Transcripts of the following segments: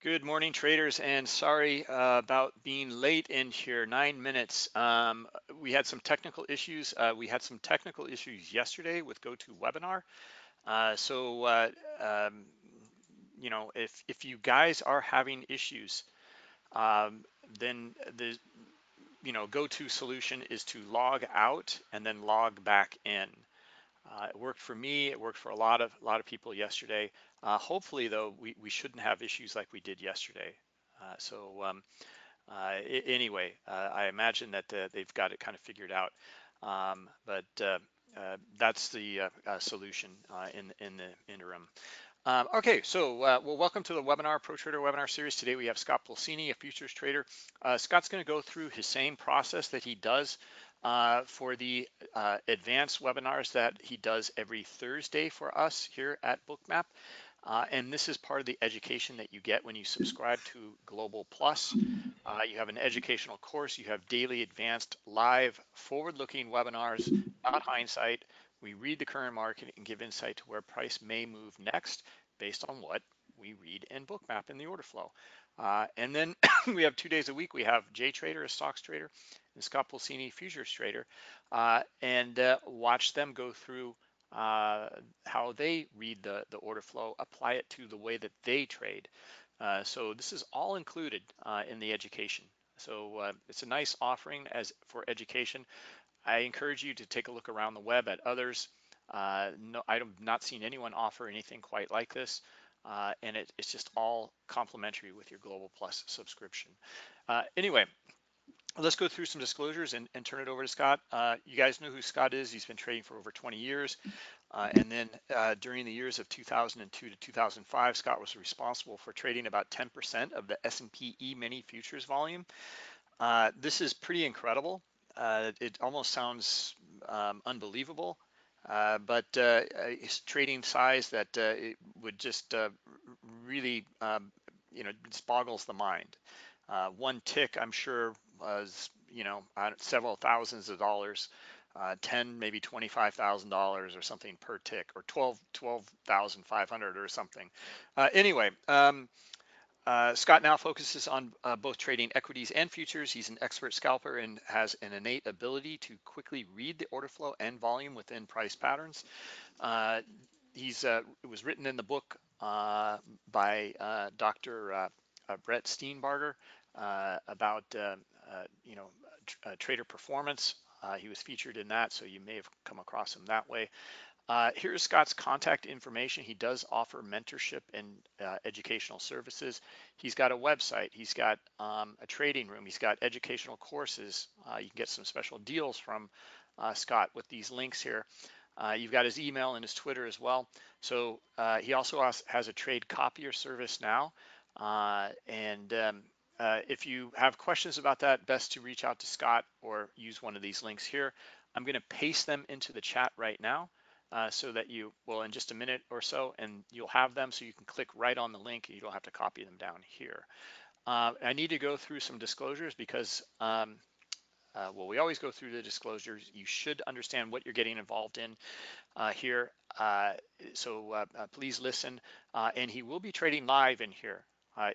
Good morning, traders, and sorry uh, about being late in here, nine minutes. Um, we had some technical issues. Uh, we had some technical issues yesterday with GoToWebinar. Uh, so, uh, um, you know, if, if you guys are having issues, um, then the, you know, go-to solution is to log out and then log back in. Uh, it worked for me. It worked for a lot of a lot of people yesterday. Uh, hopefully, though, we, we shouldn't have issues like we did yesterday. Uh, so um, uh, anyway, uh, I imagine that uh, they've got it kind of figured out. Um, but that's the solution in in the interim. Um, okay, so uh, well, welcome to the webinar, Pro Trader webinar series. Today we have Scott Pulcini, a futures trader. Uh, Scott's going to go through his same process that he does uh, for the uh, advanced webinars that he does every Thursday for us here at Bookmap. Uh, and this is part of the education that you get when you subscribe to Global Plus. Uh, you have an educational course, you have daily advanced live forward-looking webinars, not hindsight. We read the current market and give insight to where price may move next based on what we read in Bookmap in the order flow. Uh, and then we have two days a week. We have Jay Trader, a stocks trader, and Scott Pulcini, futures trader, uh, and uh, watch them go through uh, how they read the, the order flow, apply it to the way that they trade. Uh, so this is all included uh, in the education. So it's a nice offering as for education. I encourage you to take a look around the web at others. no, I have not seen anyone offer anything quite like this uh, and it, it's just all complimentary with your Global Plus subscription. Uh, anyway, let's go through some disclosures and, and turn it over to Scott. Uh, you guys know who Scott is. He's been trading for over 20 years. Uh, and then uh, during the years of 2002 to 2005, Scott was responsible for trading about 10% of the S&P E-mini futures volume. Uh, this is pretty incredible. it almost sounds um, unbelievable. Uh, but uh, his trading size that uh, it would just uh, really, um, you know, just boggles the mind. Uh, one tick, I'm sure, was, you know, several thousands of dollars, 10, maybe $25,000 or something per tick, or 12, 12,500 or something. anyway, um, uh, Scott now focuses on uh, both trading equities and futures. He's an expert scalper and has an innate ability to quickly read the order flow and volume within price patterns. Uh, he's uh, it was written in the book uh, by uh, Dr. Brett Steenbarger about you know trader performance. he was featured in that, so you may have come across him that way. Uh, here's Scott's contact information. He does offer mentorship and uh, educational services. He's got a website. He's got um, a trading room. He's got educational courses. Uh, you can get some special deals from uh, Scott with these links here. Uh, you've got his email and his Twitter as well. So uh, he also has, has, a trade copier service now. and um, if you have questions about that, best to reach out to Scott or use one of these links here. I'm going to paste them into the chat right now uh, so that you will in just a minute or so and you'll have them so you can click right on the link you don't have to copy them down here. Uh, I need to go through some disclosures because um, uh, well, we always go through the disclosures. You should understand what you're getting involved in uh, here. Uh, so uh, uh, please listen. and he will be trading live in here.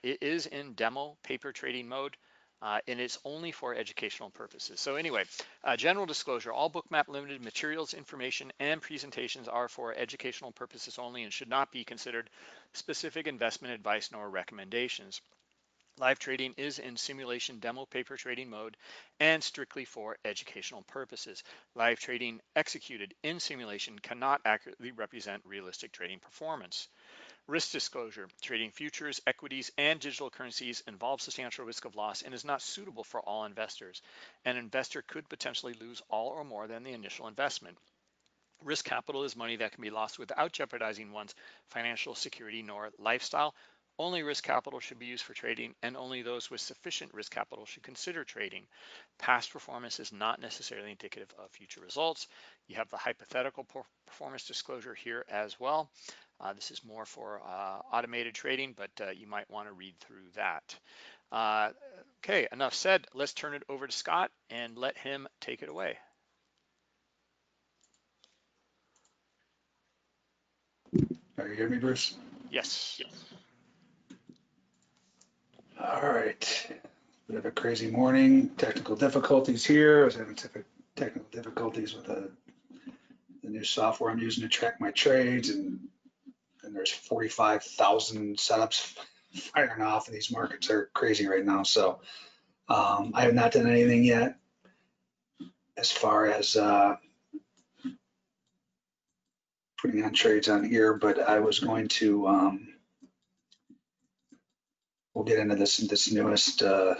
It is in demo paper trading mode uh, and it's only for educational purposes. So anyway, uh, general disclosure, all Bookmap Limited materials, information, and presentations are for educational purposes only and should not be considered specific investment advice nor recommendations. Live trading is in simulation demo paper trading mode and strictly for educational purposes. Live trading executed in simulation cannot accurately represent realistic trading performance. Risk disclosure, trading futures, equities, and digital currencies involves substantial risk of loss and is not suitable for all investors. An investor could potentially lose all or more than the initial investment. Risk capital is money that can be lost without jeopardizing one's financial security nor lifestyle. Only risk capital should be used for trading, and only those with sufficient risk capital should consider trading. Past performance is not necessarily indicative of future results. You have the hypothetical performance disclosure here as well. Uh, this is more for uh, automated trading, but uh, you might want to read through that. Uh, okay, enough said. Let's turn it over to Scott and let him take it away. Can you hear me, Bruce? Yes. yes. All right, bit of a crazy morning, technical difficulties here, I was having technical difficulties with the, the new software I'm using to track my trades and, and there's forty-five thousand setups firing off these markets are crazy right now, so um, I have not done anything yet as far as uh, putting on trades on here, but I was going to um, we'll get into this this newest uh,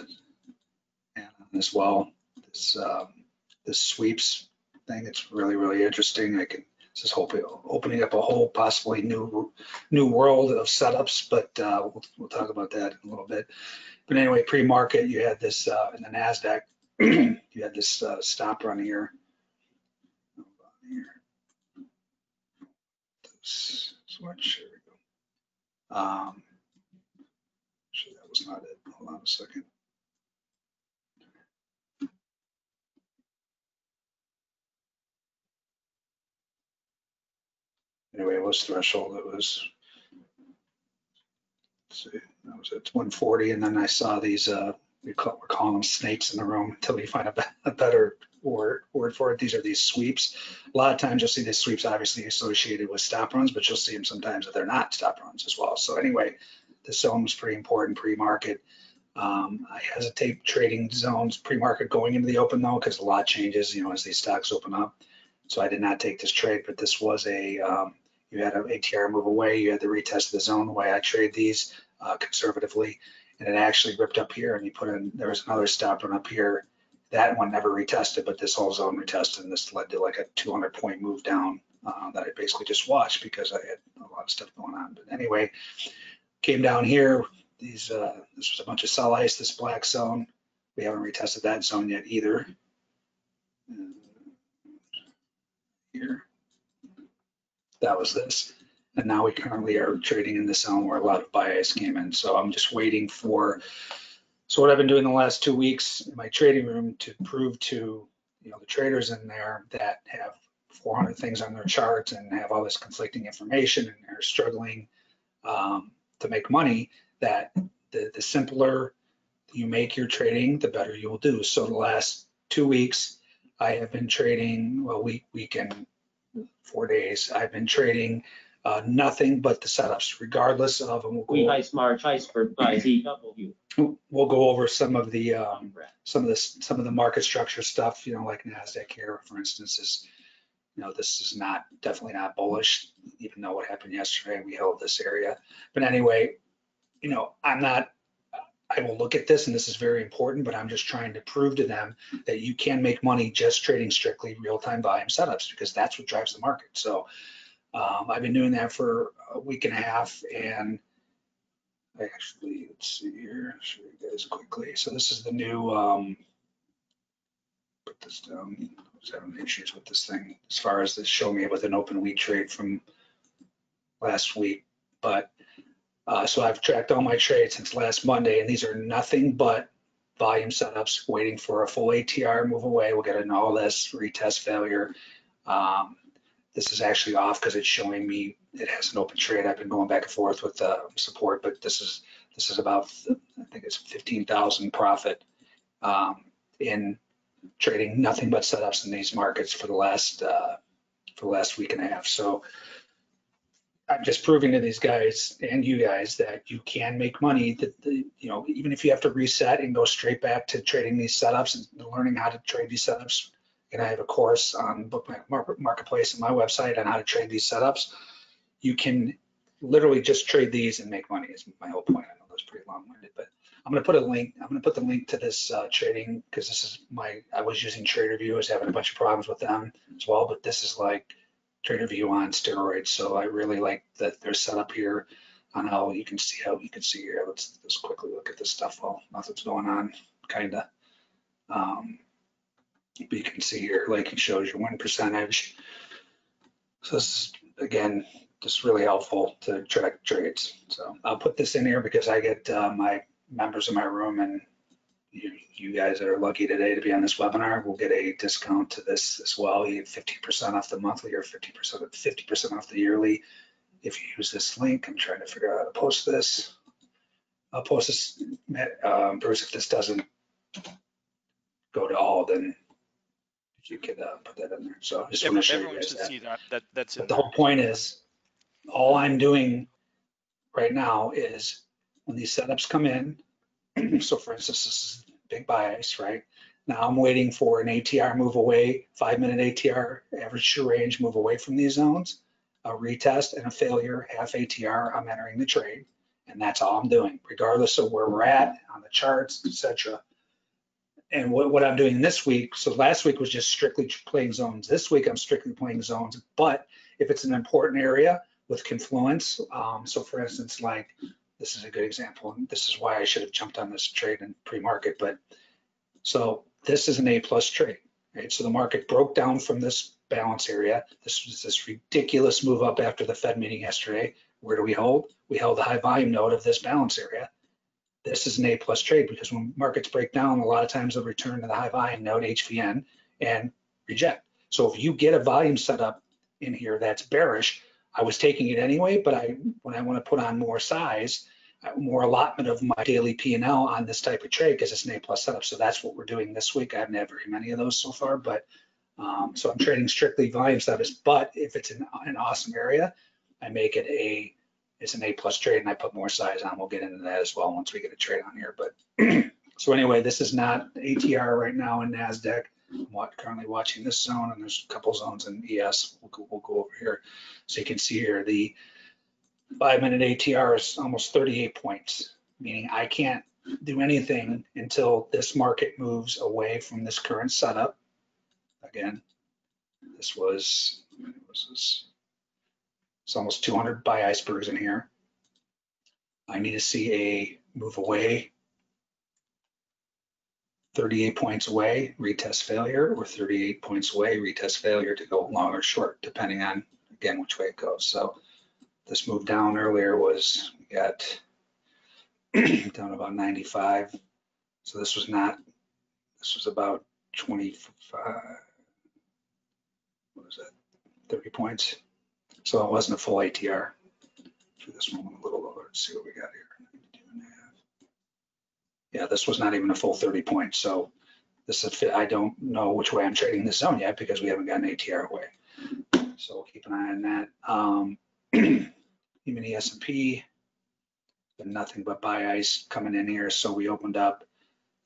as well. This um, this sweeps thing. It's really really interesting. I can this is hopefully opening up a whole possibly new new world of setups, but uh, we'll, we'll talk about that in a little bit. But anyway, pre-market, you had this uh, in the Nasdaq. you had this uh, stop run here. Here. Switch. Here we go. Um, Actually, that was not it. Hold on a second. Anyway, it was threshold. It was, let's see, that was at 140. And then I saw these, uh, we call, we're calling them snakes in the room until we find a, a better word, word for it. These are these sweeps. A lot of times you'll see these sweeps obviously associated with stop runs, but you'll see them sometimes that they're not stop runs as well. So anyway, the zone was pretty important pre-market. Um, I hesitate trading zones pre-market going into the open though, because a lot changes, you know, as these stocks open up. So I did not take this trade, but this was a, um, you had an ATR move away, you had the retest of the zone, the way I trade these uh, conservatively, and it actually ripped up here and you put in, there was another stop run up here. That one never retested, but this whole zone retested and this led to like a 200 point move down uh, that I basically just watched because I had a lot of stuff going on. But anyway, came down here. These uh, this was a bunch of sell ice. This black zone. We haven't retested that zone yet either. Here, that was this, and now we currently are trading in the zone where a lot of bias came in. So I'm just waiting for. So what I've been doing the last two weeks in my trading room to prove to you know the traders in there that have 400 things on their charts and have all this conflicting information and are struggling. Um, to make money that the, the simpler you make your trading, the better you will do. So the last two weeks, I have been trading, well, week, weekend, four days, I've been trading uh, nothing but the setups, regardless of, and we'll We go, high smart, high for by ZW. we'll go over some of the, um, some of this, some of the market structure stuff, you know, like NASDAQ here, for instance, is, you know, this is not, definitely not bullish, even though what happened yesterday, we held this area. But anyway, you know, I'm not, I will look at this and this is very important, but I'm just trying to prove to them that you can make money just trading strictly real-time volume setups because that's what drives the market. So um, I've been doing that for a week and a half and I actually, let's see here, show you guys quickly. So this is the new, um, put this down. I was having issues with this thing as far as this showing me with an open week trade from last week. But uh, so I've tracked all my trades since last Monday, and these are nothing but volume setups waiting for a full ATR move away. We'll get an all this retest failure. Um, this is actually off because it's showing me it has an open trade. I've been going back and forth with uh, support, but this is this is about I think it's 15,000 profit um, in trading nothing but setups in these markets for the last uh, for the last week and a half. So I'm just proving to these guys and you guys that you can make money. That the, you know even if you have to reset and go straight back to trading these setups and learning how to trade these setups. And I have a course on Book Marketplace and my website on how to trade these setups. You can literally just trade these and make money. Is my whole point. I know that's pretty long-winded, but I'm going to put a link. I'm going to put the link to this uh, trading because this is my. I was using Tradervue. I was having a bunch of problems with them as well, but this is like Tradervue on steroids. So I really like that they're set up here on how you can see how you can see here. Let's just quickly look at this stuff while nothing's going on, kind of. Um, but you can see here, like it shows your win percentage. So this is again just really helpful to track trades. So I'll put this in here because I get uh, my members in my room and you, you guys that are lucky today to be on this webinar will get a discount to this as well. You get 50% off the monthly or 50% 50% off the yearly if you use this link. I'm trying to figure out how to post this. I'll post this, um, Bruce, if this doesn't go to all, then you could, uh, put that in there. So I just want to show you Everyone guys that. see that, that, that's But the whole point is, all I'm doing right now is when these setups come in, so for instance, this is big bias, right? Now I'm waiting for an ATR move away, five minute ATR, average range move away from these zones, a retest and a failure, half ATR, I'm entering the trade. And that's all I'm doing, regardless of where we're at on the charts, et cetera. And what, what I'm doing this week, so last week was just strictly playing zones. This week I'm strictly playing zones, but if it's an important area with confluence, um, so for instance, like, this is a good example, and this is why I should have jumped on this trade in pre-market, but so this is an A plus trade, right? So the market broke down from this balance area. This was this ridiculous move up after the Fed meeting yesterday. Where do we hold? We held the high volume node of this balance area. This is an A plus trade because when markets break down, a lot of times they'll return to the high volume node HVN and reject. So if you get a volume setup in here that's bearish, I was taking it anyway, but I when I want to put on more size, more allotment of my daily P and L on this type of trade because it's an A plus setup. So that's what we're doing this week. I haven't had very many of those so far, but um, so I'm trading strictly volume setups. But if it's in an awesome area, I make it a it's an A plus trade and I put more size on. We'll get into that as well once we get a trade on here. But so anyway, this is not ATR right now in Nasdaq. I'm currently watching this zone and there's a couple zones in ES. We'll go, we'll go over here. So you can see here the five minute ATR is almost 38 points, meaning I can't do anything until this market moves away from this current setup. Again, this was, was this? it's almost 200 buy icebergs in here. I need to see a move away 38 points away, retest failure, or 38 points away, retest failure to go long or short, depending on, again, which way it goes. So this move down earlier was, we got down about 95. So this was not, this was about 25, what was that, 30 points. So it wasn't a full ATR. Do this one a little lower, let's see what we got here. 92 and a half. Yeah, this was not even a full 30 points. So this is, I don't know which way I'm trading this zone yet because we haven't gotten ATR away. So we'll keep an eye on that. Um, the S&P, nothing but buy ice coming in here. So we opened up.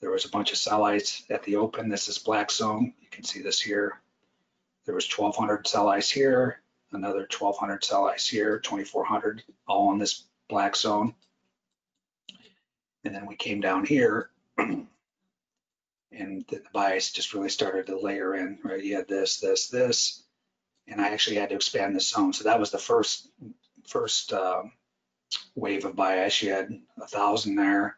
There was a bunch of sell ice at the open. This is black zone. You can see this here. There was 1200 sell ice here, another 1200 sell ice here, 2400, all in this black zone. And then we came down here and the bias just really started to layer in, right? You had this, this, this, and I actually had to expand the zone. So that was the first, first um, wave of bias. You had a thousand there,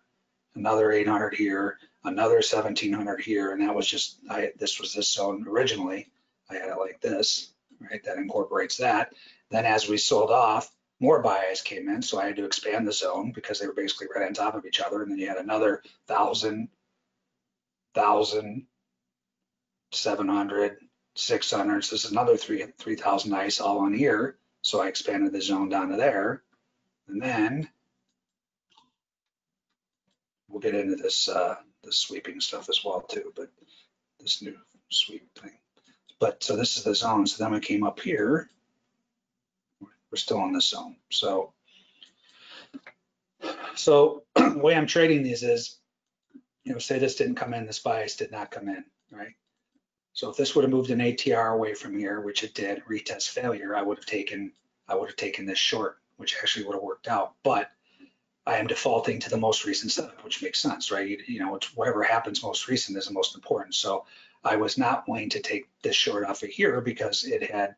another 800 here, another 1700 here, and that was just, I, this was this zone originally. I had it like this, right? That incorporates that. Then as we sold off, more buyers came in, so I had to expand the zone because they were basically right on top of each other. And then you had another thousand, thousand, seven hundred, six hundred. So this is another three three thousand ice all on here. So I expanded the zone down to there, and then we'll get into this uh, the sweeping stuff as well too. But this new sweep thing. But so this is the zone. So then we came up here we're still in this zone. So, so the way I'm trading these is, you know, say this didn't come in, this bias did not come in, right? So if this would have moved an ATR away from here, which it did, retest failure, I would have taken, I would have taken this short, which actually would have worked out. But I am defaulting to the most recent setup, which makes sense, right? You, you know, it's whatever happens most recent is the most important. So I was not willing to take this short off of here because it had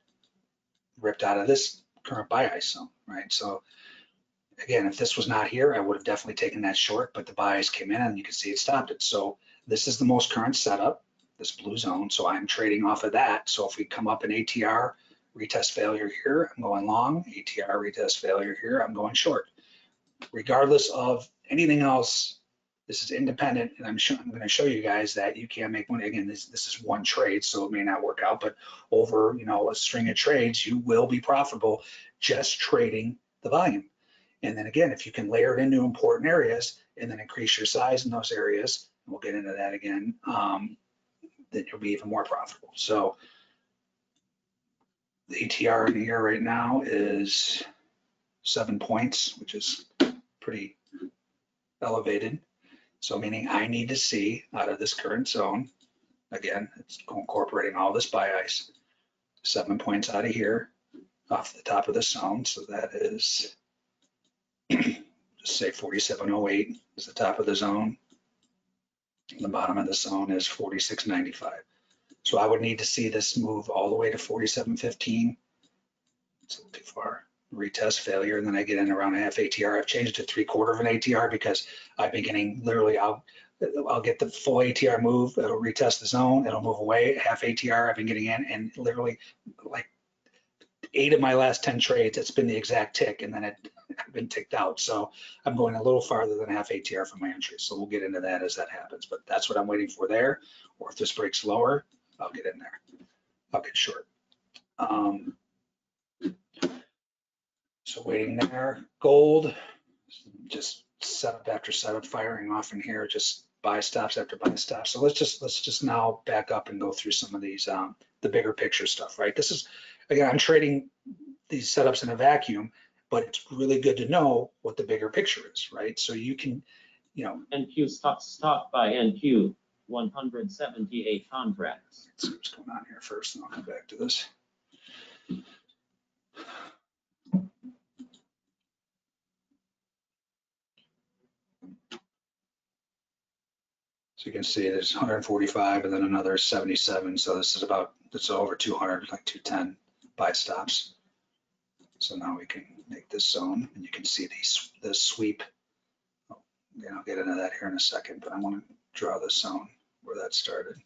ripped out of this current buy zone, right? So again, if this was not here, I would have definitely taken that short, but the buys came in and you can see it stopped it. So this is the most current setup, this blue zone. So I'm trading off of that. So if we come up in ATR, retest failure here, I'm going long, ATR retest failure here, I'm going short. Regardless of anything else, this is independent, and I'm, I'm going to show you guys that you can make money. Again, this, this is one trade, so it may not work out, but over you know a string of trades, you will be profitable just trading the volume. And then again, if you can layer it into important areas and then increase your size in those areas, we'll get into that again, um, then you'll be even more profitable. So the ATR in here right now is seven points, which is pretty elevated. So meaning I need to see out of this current zone, again, it's incorporating all this buy ice, seven points out of here off the top of the zone. So that is, just say 4708 is the top of the zone. The bottom of the zone is 4695. So I would need to see this move all the way to 4715. It's a little too far. Retest failure, and then I get in around a half ATR. I've changed to three quarter of an ATR because I've been getting literally, I'll, I'll get the full ATR move, it'll retest the zone, it'll move away, half ATR, I've been getting in, and literally like eight of my last 10 trades, it's been the exact tick, and then it, I've been ticked out. So I'm going a little farther than half ATR for my entry. So we'll get into that as that happens, but that's what I'm waiting for there. Or if this breaks lower, I'll get in there. I'll get short. Um, so waiting there, gold, just setup after setup firing off in here, just buy stops after buy stops. So let's just, let's just now back up and go through some of these, um, the bigger picture stuff, right? This is, again, I'm trading these setups in a vacuum, but it's really good to know what the bigger picture is, right? So you can, you know, NQ stock, stock by NQ, one hundred seventy-eight contracts. let's see what's going on here first, and I'll come back to this. So you can see there's 145 and then another 77. So this is about, it's over 200, like 210 buy stops. So now we can make this zone and you can see these, the sweep. Oh, yeah, I'll get into that here in a second, but I want to draw this zone where that started.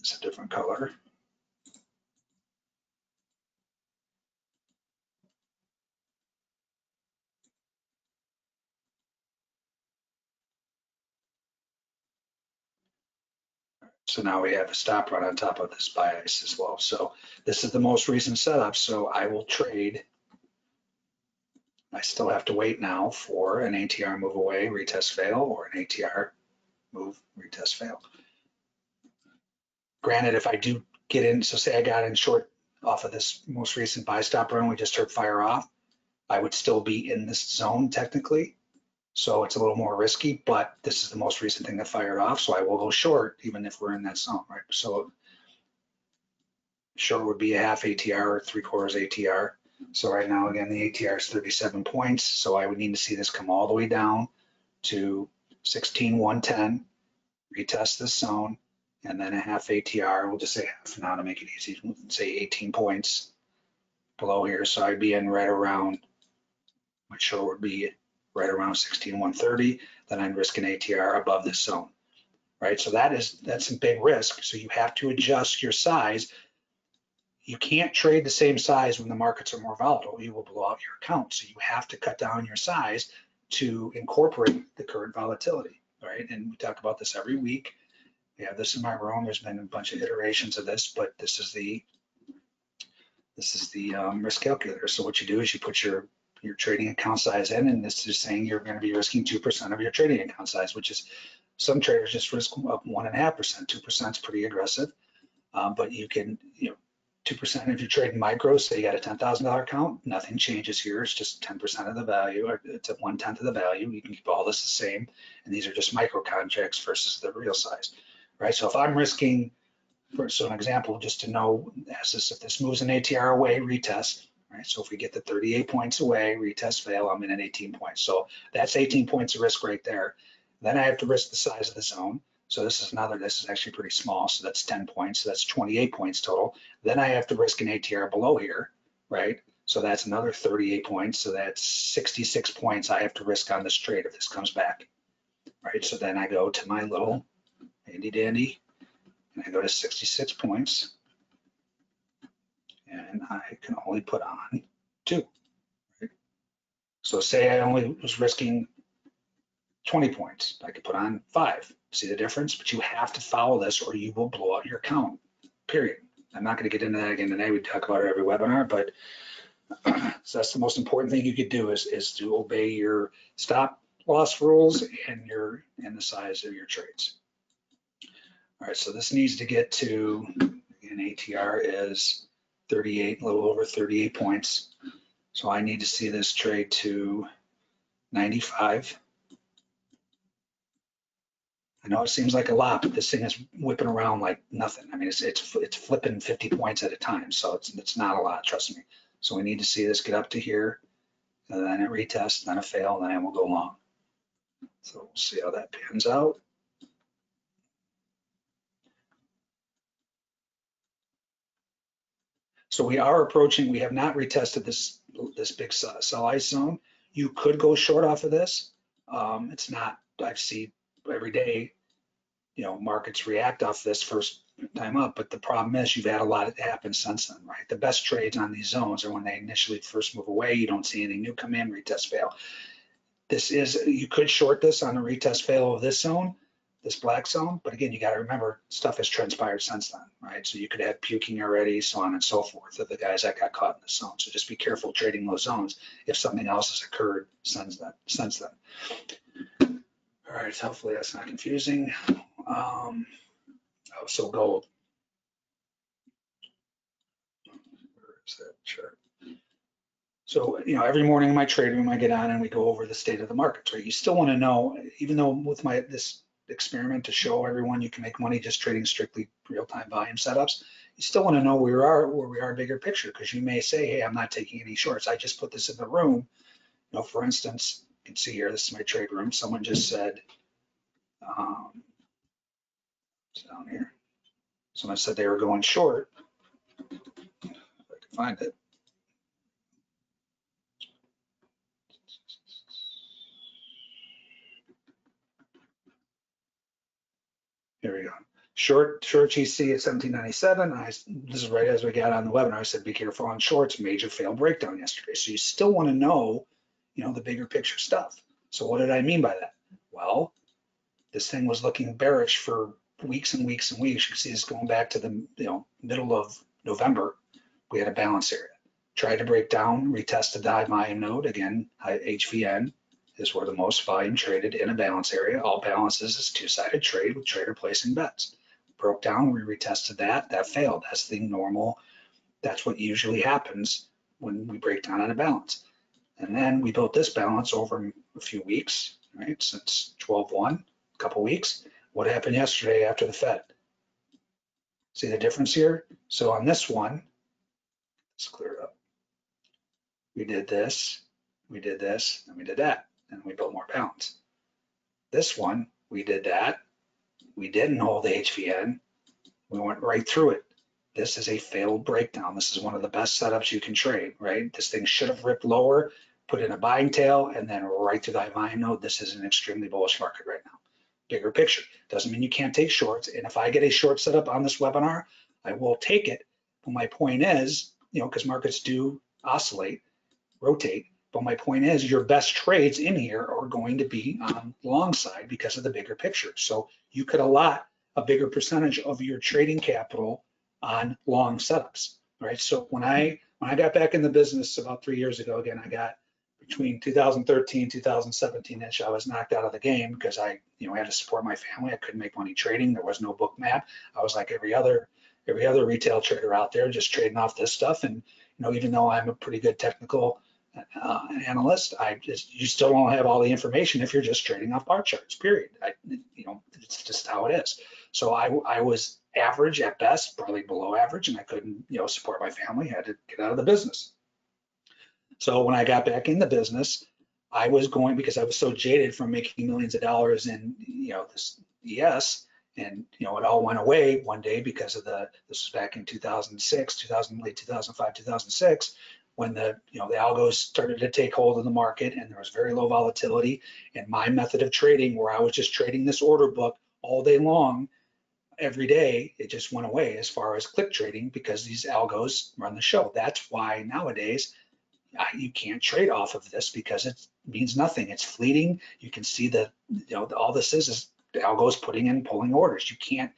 It's a different color. So now we have a stop run on top of this buy ice as well. So this is the most recent setup, so I will trade. I still have to wait now for an ATR move away, retest fail, or an ATR move, retest fail. Granted, if I do get in, so say I got in short off of this most recent buy stop run, we just heard fire off, I would still be in this zone technically. So it's a little more risky, but this is the most recent thing that fired off, so I will go short even if we're in that zone, right? So short would be a half ATR or three quarters ATR. So right now, again, the ATR is 37 points, so I would need to see this come all the way down to 16,110, retest this zone, and then a half ATR, we'll just say half now to make it easy, say 18 points below here, so I'd be in right around, my short would be right around 16,130, then I'd risk an ATR above this zone, right? So that is, that's a big risk. So you have to adjust your size. You can't trade the same size when the markets are more volatile. You will blow out your account. So you have to cut down your size to incorporate the current volatility, right? And we talk about this every week. We have this in my room. There's been a bunch of iterations of this, but this is the this is the um, risk calculator. So what you do is you put your your trading account size in, and this is saying you're going to be risking 2% of your trading account size, which is some traders just risk up one and a half percent. 2% is pretty aggressive, um, but you can, you know, 2% if you're trading micros, say you got a $10,000 account, nothing changes here. It's just 10% of the value, or it's at one tenth of the value. You can keep all this the same, and these are just micro contracts versus the real size, right? So if I'm risking, for so an example, just to know, as this, if this moves an ATR away, retest, right? So if we get the 38 points away, retest fail, I'm in at 18 points. So that's 18 points of risk right there. Then I have to risk the size of the zone. So this is another, this is actually pretty small. So that's 10 points. So that's 28 points total. Then I have to risk an ATR below here, right? So that's another 38 points. So that's 66 points I have to risk on this trade if this comes back, right? So then I go to my little handy dandy and I go to 66 points and I can only put on two. So say I only was risking 20 points, I could put on five. See the difference? But you have to follow this or you will blow out your account, period. I'm not gonna get into that again today. We talk about it every webinar, but So that's the most important thing you could do is, is to obey your stop loss rules and your, and the size of your trades. All right, so this needs to get to, an ATR is 38, a little over 38 points. So I need to see this trade to 95. I know it seems like a lot, but this thing is whipping around like nothing. I mean, it's, it's, it's flipping 50 points at a time. So it's, it's not a lot, trust me. So we need to see this get up to here, and then it retests, then a fail, then it will go long. So we'll see how that pans out. So we are approaching, we have not retested this, this big sell ice zone. You could go short off of this. Um, it's not, I see every day, you know, markets react off this first time up, but the problem is you've had a lot that happened since then, right? The best trades on these zones are when they initially first move away, you don't see anything new come in, retest fail. This is, you could short this on a retest fail of this zone, this black zone, but again, you gotta remember, stuff has transpired since then, right? So you could have puking already, so on and so forth, of the guys that got caught in the zone. So just be careful trading those zones if something else has occurred since then, since then. All right, hopefully that's not confusing. Um, oh, so gold. Where is that chart? So, you know, every morning in my trade room, I get on and we go over the state of the markets, right? You still want to know, even though with my, this experiment to show everyone you can make money just trading strictly real-time volume setups, you still want to know where we are, where we are bigger picture, because you may say, hey, I'm not taking any shorts. I just put this in the room. You know, for instance, you can see here, this is my trade room. Someone just said, um, down here. Someone said they were going short. If I can find it. Here we go. Short, short GC at 1797. I, this is right as we got on the webinar. I said, be careful on shorts, major fail breakdown yesterday. So you still want to know, you know, the bigger picture stuff. So what did I mean by that? Well, this thing was looking bearish for weeks and weeks and weeks. You can see this going back to the you know middle of November. We had a balance area. Tried to break down, retested the high volume node again. high HVN is where the most volume traded in a balance area. All balances is two-sided trade with trader placing bets. Broke down, we retested that. That failed. That's the normal. That's what usually happens when we break down on a balance. And then we built this balance over a few weeks, right? Since 12-1, a couple weeks. What happened yesterday after the Fed? See the difference here? So on this one, let's clear it up. We did this, we did this, and we did that, and we built more balance. This one, we did that. We didn't hold the HVN. We went right through it. This is a failed breakdown. This is one of the best setups you can trade, right? This thing should have ripped lower, put in a buying tail, and then right to the buying node. This is an extremely bullish market right now. Bigger picture. Doesn't mean you can't take shorts. And if I get a short setup on this webinar, I will take it. But my point is, you know, because markets do oscillate, rotate. But my point is your best trades in here are going to be on long side because of the bigger picture. So you could allot a bigger percentage of your trading capital on long setups, right? So when I when I got back in the business about three years ago, again, I got between 2013 2017 ish i was knocked out of the game because i you know had to support my family i couldn't make money trading there was no Bookmap i was like every other every other retail trader out there just trading off this stuff and you know even though i'm a pretty good technical uh, analyst i just you still don't have all the information if you're just trading off bar charts period. I, you know it's just how it is. So i i was average at best probably below average and i couldn't you know support my family I had to get out of the business. So when I got back in the business, I was going because I was so jaded from making millions of dollars in, you know, this ES and, you know, it all went away one day because of the, this was back in 2006, 2000, late 2005, 2006, when the, you know, the algos started to take hold of the market and there was very low volatility. And my method of trading where I was just trading this order book all day long, every day, it just went away as far as click trading because these algos run the show. That's why nowadays you can't trade off of this because it means nothing. It's fleeting. You can see that you know all this is is algos putting in pulling orders. You can't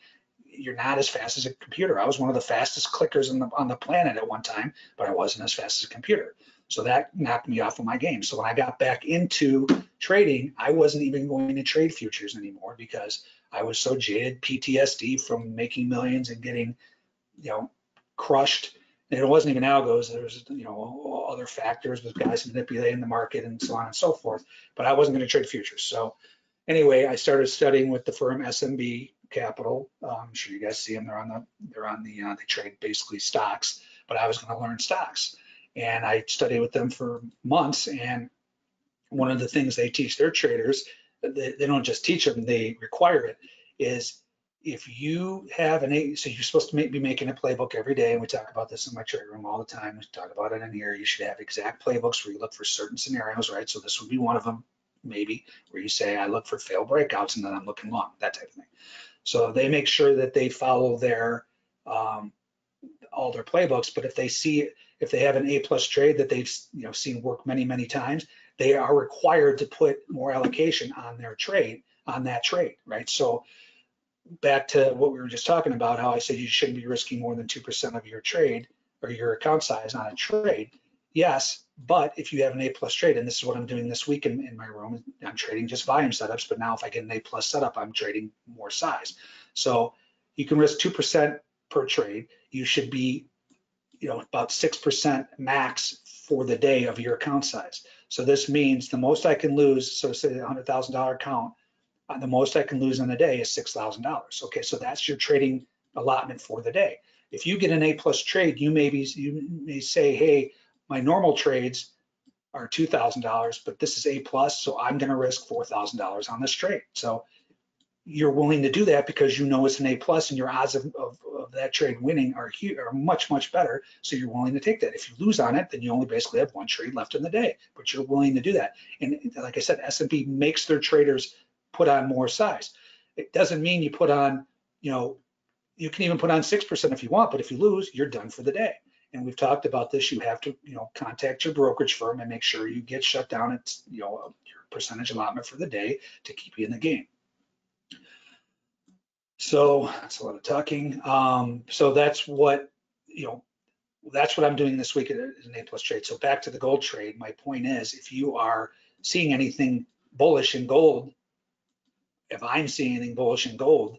you're not as fast as a computer. I was one of the fastest clickers on the, on the planet at one time, but I wasn't as fast as a computer. So that knocked me off of my game. So when I got back into trading, I wasn't even going to trade futures anymore because I was so jaded PTSD from making millions and getting, you know, crushed. And it wasn't even algos. There was, you know, other factors with guys manipulating the market and so on and so forth. But I wasn't going to trade futures. So anyway, I started studying with the firm SMB Capital. Um, I'm sure you guys see them. They're on the, they're on the, uh, they trade basically stocks. But I was going to learn stocks, and I studied with them for months. And one of the things they teach their traders, they, they don't just teach them, they require it, is if you have an eight, so you're supposed to make, be making a playbook every day, and we talk about this in my trade room all the time. We talk about it in here. You should have exact playbooks where you look for certain scenarios, right? So this would be one of them, maybe, where you say, I look for failed breakouts and then I'm looking long, that type of thing. So they make sure that they follow their um, all their playbooks. But if they see if they have an A plus trade that they've you know seen work many many times, they are required to put more allocation on their trade on that trade, right? So back to what we were just talking about, how I said you shouldn't be risking more than 2% of your trade or your account size on a trade. Yes, but if you have an A plus trade, and this is what I'm doing this week in, in my room, I'm trading just volume setups, but now if I get an A plus setup, I'm trading more size. So you can risk 2% per trade. You should be, you know, about 6% max for the day of your account size. So this means the most I can lose, so say a $100,000 account, uh, the most I can lose in a day is $6,000. Okay, so that's your trading allotment for the day. If you get an A plus trade, you may be, you may say, hey, my normal trades are $2,000, but this is A plus, so I'm gonna risk $4,000 on this trade. So you're willing to do that because you know it's an A plus and your odds of, of, of that trade winning are are much, much better. So you're willing to take that. If you lose on it, then you only basically have one trade left in the day, but you're willing to do that. And like I said, SMB makes their traders put on more size. It doesn't mean you put on, you know, you can even put on 6% if you want, but if you lose, you're done for the day. And we've talked about this. You have to, you know, contact your brokerage firm and make sure you get shut down at, you know, your percentage allotment for the day to keep you in the game. So that's a lot of talking. Um, so that's what, you know, that's what I'm doing this week as an A plus trade. So back to the gold trade. My point is, if you are seeing anything bullish in gold, if I'm seeing anything bullish in gold,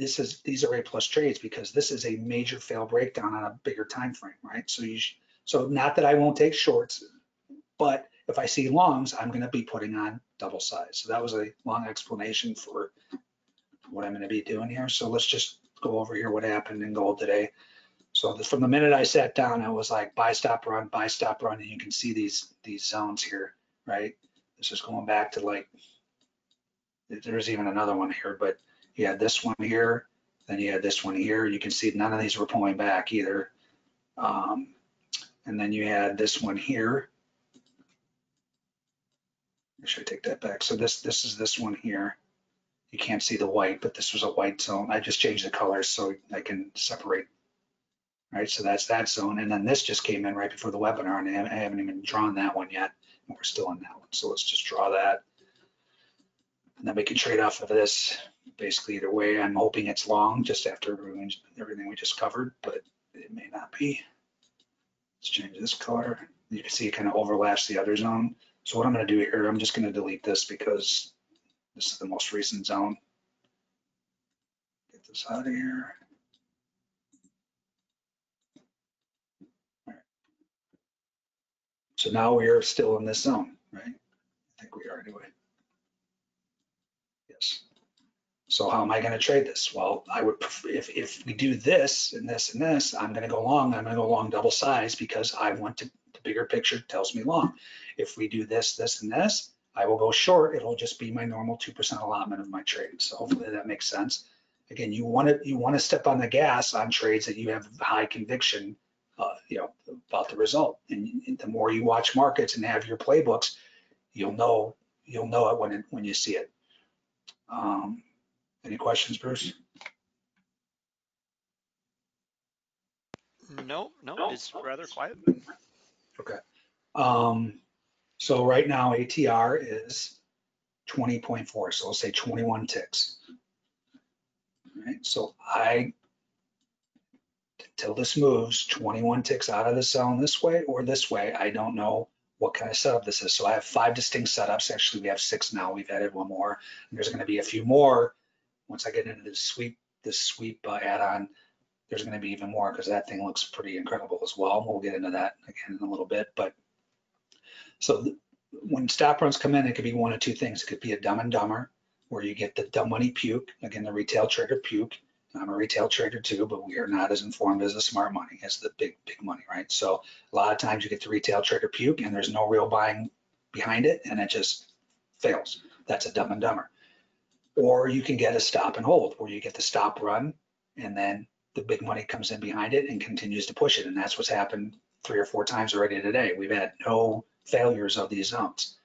this is these are A plus trades because this is a major fail breakdown on a bigger time frame, right? So you so not that I won't take shorts, but if I see longs, I'm going to be putting on double size. So that was a long explanation for what I'm going to be doing here. So let's just go over here what happened in gold today. So the, from the minute I sat down, I was like buy stop run, buy stop run, and you can see these these zones here, right? This is going back to like there's even another one here, but you had this one here, then you had this one here. You can see none of these were pulling back either. Um, and then you had this one here. Should I take that back? So this this is this one here. You can't see the white, but this was a white zone. I just changed the colors so I can separate. All right, so that's that zone. And then this just came in right before the webinar, and I haven't even drawn that one yet. We're still on that one. So let's just draw that. And then we can trade off of this. Basically, either way, I'm hoping it's long just after everything we just covered, but it may not be. Let's change this color. You can see it kind of overlaps the other zone. So what I'm going to do here, I'm just going to delete this because this is the most recent zone. Get this out of here. So now we are still in this zone, right? I think we are anyway. Yes. So how am I going to trade this? Well, I would, if, if we do this and this and this, I'm going to go long. I'm going to go long double size because I want to, the bigger picture tells me long. If we do this, this, and this, I will go short. It'll just be my normal 2% allotment of my trade. So hopefully that makes sense. Again, you want to, you want to step on the gas on trades that you have high conviction, uh, you know, about the result. And the more you watch markets and have your playbooks, you'll know, you'll know it when, it, when you see it. Um, any questions, Bruce? No, no, it's rather quiet. Okay. Um, so right now ATR is 20.4, so I'll say 21 ticks. right? So I, till this moves, 21 ticks out of the zone this way or this way, I don't know what kind of setup this is. So I have five distinct setups. Actually, we have six now. We've added one more. And there's going to be a few more. Once I get into this sweep, this sweep uh, add-on, there's going to be even more because that thing looks pretty incredible as well. We'll get into that again in a little bit. But so when stop runs come in, it could be one of two things. It could be a dumb and dumber where you get the dumb money puke, again, the retail trader puke. I'm a retail trader too, but we are not as informed as the smart money, as the big, big money, right? So a lot of times you get the retail trader puke and there's no real buying behind it and it just fails. That's a dumb and dumber. Or you can get a stop and hold where you get the stop run and then the big money comes in behind it and continues to push it. And that's what's happened three or four times already today. We've had no failures of these zones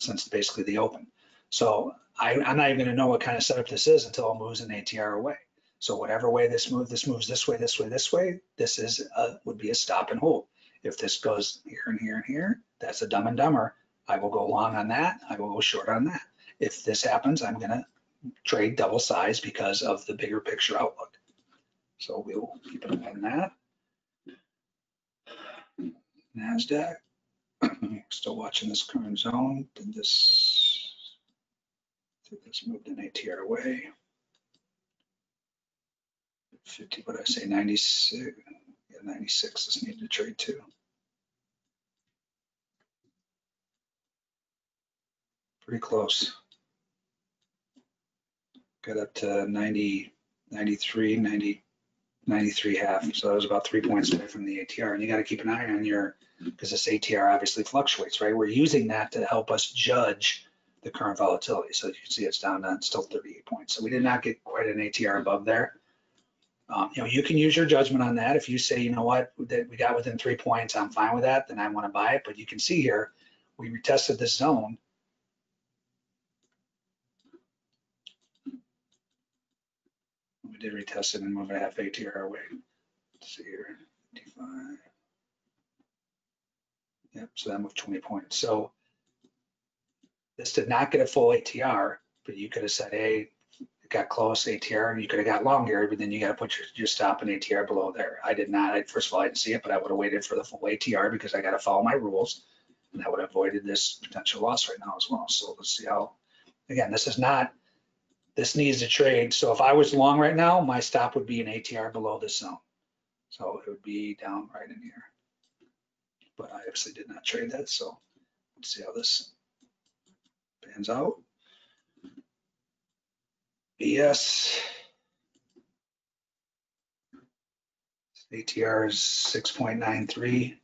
since basically the open. So I, I'm not even gonna know what kind of setup this is until it moves an ATR away. So whatever way this move, this moves this way, this way, this way, this is, a would be a stop and hold. If this goes here and here and here, that's a dumb and dumber. I will go long on that. I will go short on that. If this happens, I'm gonna trade double size because of the bigger picture outlook. So we will keep an eye on that. NASDAQ, still watching this current zone. Did this, did this moved an ATR away? 50, what did I say, 96? Yeah, 96 is needed to trade too. Pretty close. Got up to 90, 93, 90, 93 half. So that was about three points away from the ATR. And you got to keep an eye on your, because this ATR obviously fluctuates, right? We're using that to help us judge the current volatility. So you can see it's down to still 38 points. So we did not get quite an ATR above there. Um, you know, you can use your judgment on that. If you say, you know what, that we got within three points, I'm fine with that, then I want to buy it. But you can see here, we retested this zone. We did retest it and move a half ATR away. Let's see here, 55. Yep, so that moved 20 points. So this did not get a full ATR, but you could have said, hey, it got close ATR, and you could have got longer, but then you got to put your, your stop and ATR below there. I did not. I, first of all, I didn't see it, but I would have waited for the full ATR because I got to follow my rules, and that would have avoided this potential loss right now as well. So let's see how. Again, this is not. This needs to trade. So if I was long right now, my stop would be an ATR below this zone. So it would be down right in here. But I obviously did not trade that, so let's see how this pans out. BS. ATR is six point nine three.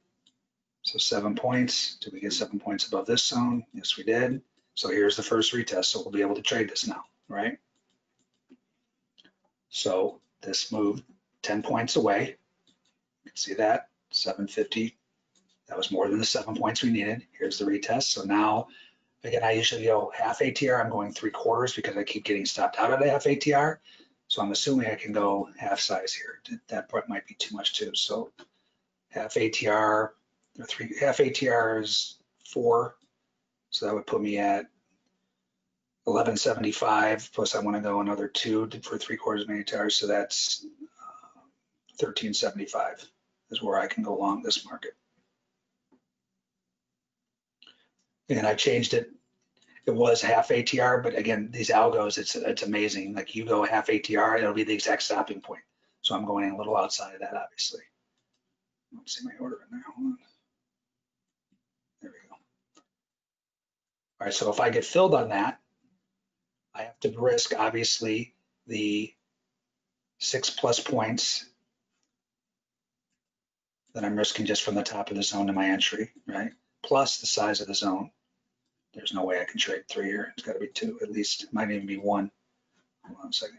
So seven points. Did we get seven points above this zone? Yes, we did. So here's the first retest. So we'll be able to trade this now, right? So this moved ten points away. You can see that, seven fifty. That was more than the seven points we needed. Here's the retest. So now Again, I usually go half ATR. I'm going three quarters because I keep getting stopped out of the half ATR. So I'm assuming I can go half size here. That part might be too much too. So half ATR, or three, half ATR is four. So that would put me at 1175. Plus I want to go another two for three quarters of an ATR. So that's uh, 1375 is where I can go long this market. and I changed it. It was half ATR, but again, these algos, it's it's amazing. Like you go half ATR, it'll be the exact stopping point. So I'm going a little outside of that, obviously. Let's see my order in there. Hold on. There we go. All right, so if I get filled on that, I have to risk obviously the six plus points that I'm risking just from the top of the zone to my entry, right? plus the size of the zone. There's no way I can trade three here. It's got to be two at least. It might even be one. Hold on a second.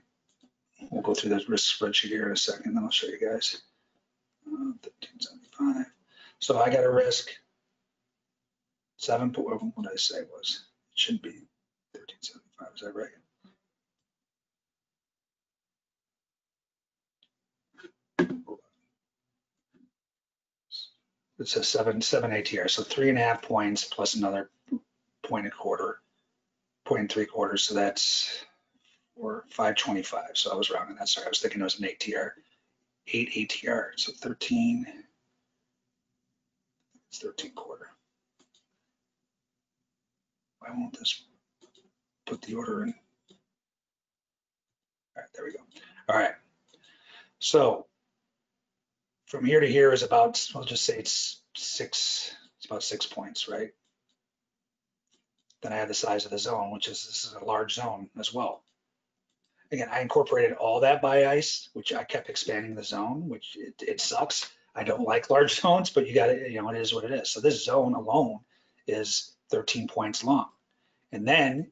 We'll go through the risk spreadsheet here in a second, then I'll show you guys. Uh, 1375. So I got a risk seven. What did I say was? It should be 1375. Is that right? it's a seven, seven ATR, so three and a half points plus another point a quarter, point and three quarters, so that's or five twenty-five, so I was rounding that, sorry, I was thinking it was an ATR. Eight ATR, so thirteen. It's thirteen quarter. Why won't this put the order in? All right, there we go. All right. So from here to here is about, I'll just say it's six, it's about six points, right? Then I have the size of the zone, which is, this is a large zone as well. Again, I incorporated all that by ice, which I kept expanding the zone, which it, it sucks. I don't like large zones, but you got to, you know, it is what it is. So this zone alone is 13 points long. And then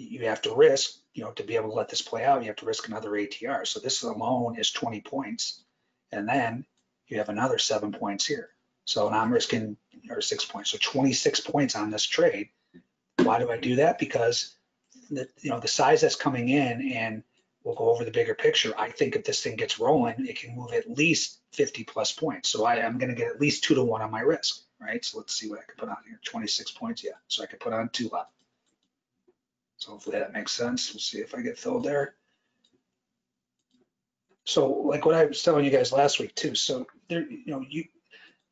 you have to risk, you know, to be able to let this play out, you have to risk another ATR. So this alone is 20 points. And then you have another seven points here. So now I'm risking, or six points, so 26 points on this trade. Why do I do that? Because the, you know, the size that's coming in and we'll go over the bigger picture. I think if this thing gets rolling, it can move at least 50 plus points. So I am going to get at least two to one on my risk, right? So let's see what I can put on here. 26 points, yeah. So I could put on two left. So hopefully that makes sense. We'll see if I get filled there. So like what I was telling you guys last week too. So there, you know, you,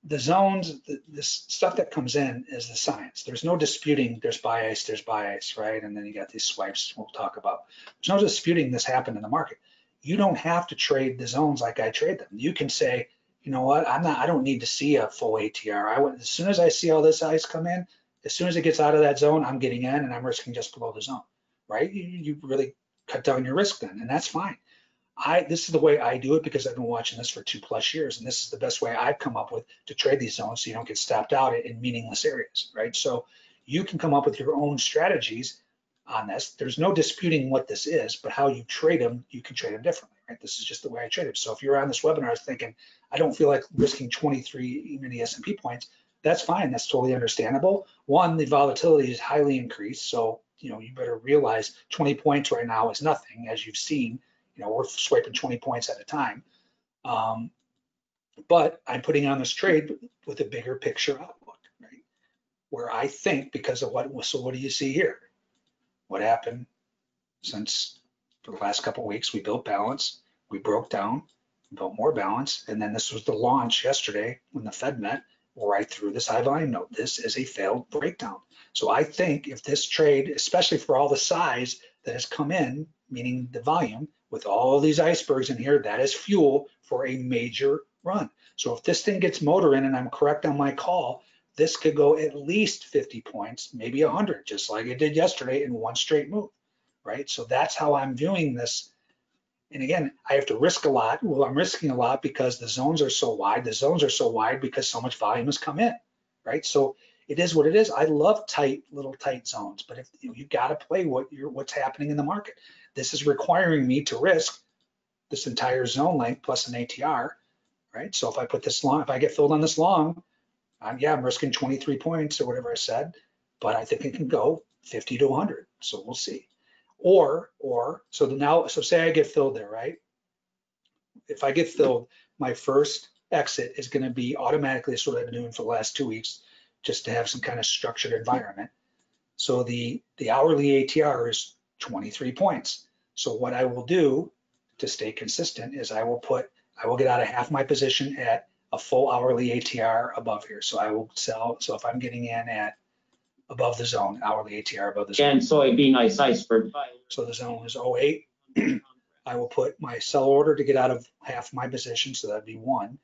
the zones, the, this stuff that comes in is the science. There's no disputing there's bias, there's bias, right? And then you got these swipes we'll talk about. There's no disputing this happened in the market. You don't have to trade the zones like I trade them. You can say, you know what, I'm not, I don't need to see a full ATR. I would, as soon as I see all this ice come in, as soon as it gets out of that zone, I'm getting in and I'm risking just below the zone, right? You, you really cut down your risk then, and that's fine. I, this is the way I do it because I've been watching this for two plus years, and this is the best way I've come up with to trade these zones so you don't get stopped out in meaningless areas, right? So you can come up with your own strategies on this. There's no disputing what this is, but how you trade them, you can trade them differently, right? This is just the way I trade them. So if you're on this webinar thinking, I don't feel like risking 23 mini S&P points, that's fine. That's totally understandable. One, the volatility is highly increased, so you know you better realize 20 points right now is nothing, as you've seen you know, we're swiping 20 points at a time. Um, but I'm putting on this trade with a bigger picture outlook, right? Where I think because of what, so what do you see here? What happened since for the last couple of weeks? We built balance, we broke down, built more balance, and then this was the launch yesterday when the Fed met, where through this high volume note. This is a failed breakdown. So I think if this trade, especially for all the size that has come in, meaning the volume, with all these icebergs in here, that is fuel for a major run. So if this thing gets motor in and I'm correct on my call, this could go at least 50 points, maybe 100, just like it did yesterday in one straight move, right? So that's how I'm viewing this. And again, I have to risk a lot. Well, I'm risking a lot because the zones are so wide. The zones are so wide because so much volume has come in, right? So it is what it is. I love tight, little tight zones, but if you, got to play what you're, what's happening in the market. This is requiring me to risk this entire zone length plus an ATR, right? So if I put this long, if I get filled on this long, I'm, yeah, I'm risking 23 points or whatever I said, but I think it can go 50 to 100. So we'll see. Or, or, so the now, so say I get filled there, right? If I get filled, my first exit is going to be automatically, that's what I've been doing for the last two weeks, just to have some kind of structured environment. So the, the hourly ATR is 23 points. So what I will do to stay consistent is I will put, I will get out of half my position at a full hourly ATR above here. So I will sell, so if I'm getting in at above the zone, hourly ATR above the zone. And soybean ice iceberg. So the zone is 08. I will put my sell order to get out of half my position, so that'd be one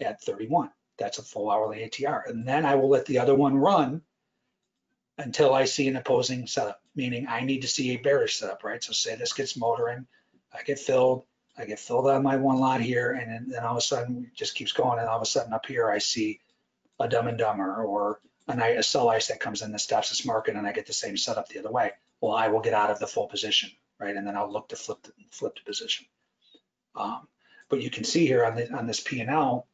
at 31. That's a full hourly ATR. And then I will let the other one run until I see an opposing setup, meaning I need to see a bearish setup, right? So say this gets motoring, I get filled, I get filled on my one lot here, and then, then all of a sudden it just keeps going, and all of a sudden up here I see a dumb and dumber or a, I sell ice that comes in that stops this market, and I get the same setup the other way. Well, I will get out of the full position, right? And then I'll look to flip the, flip the position. Um, but you can see here on, the, on this P&L,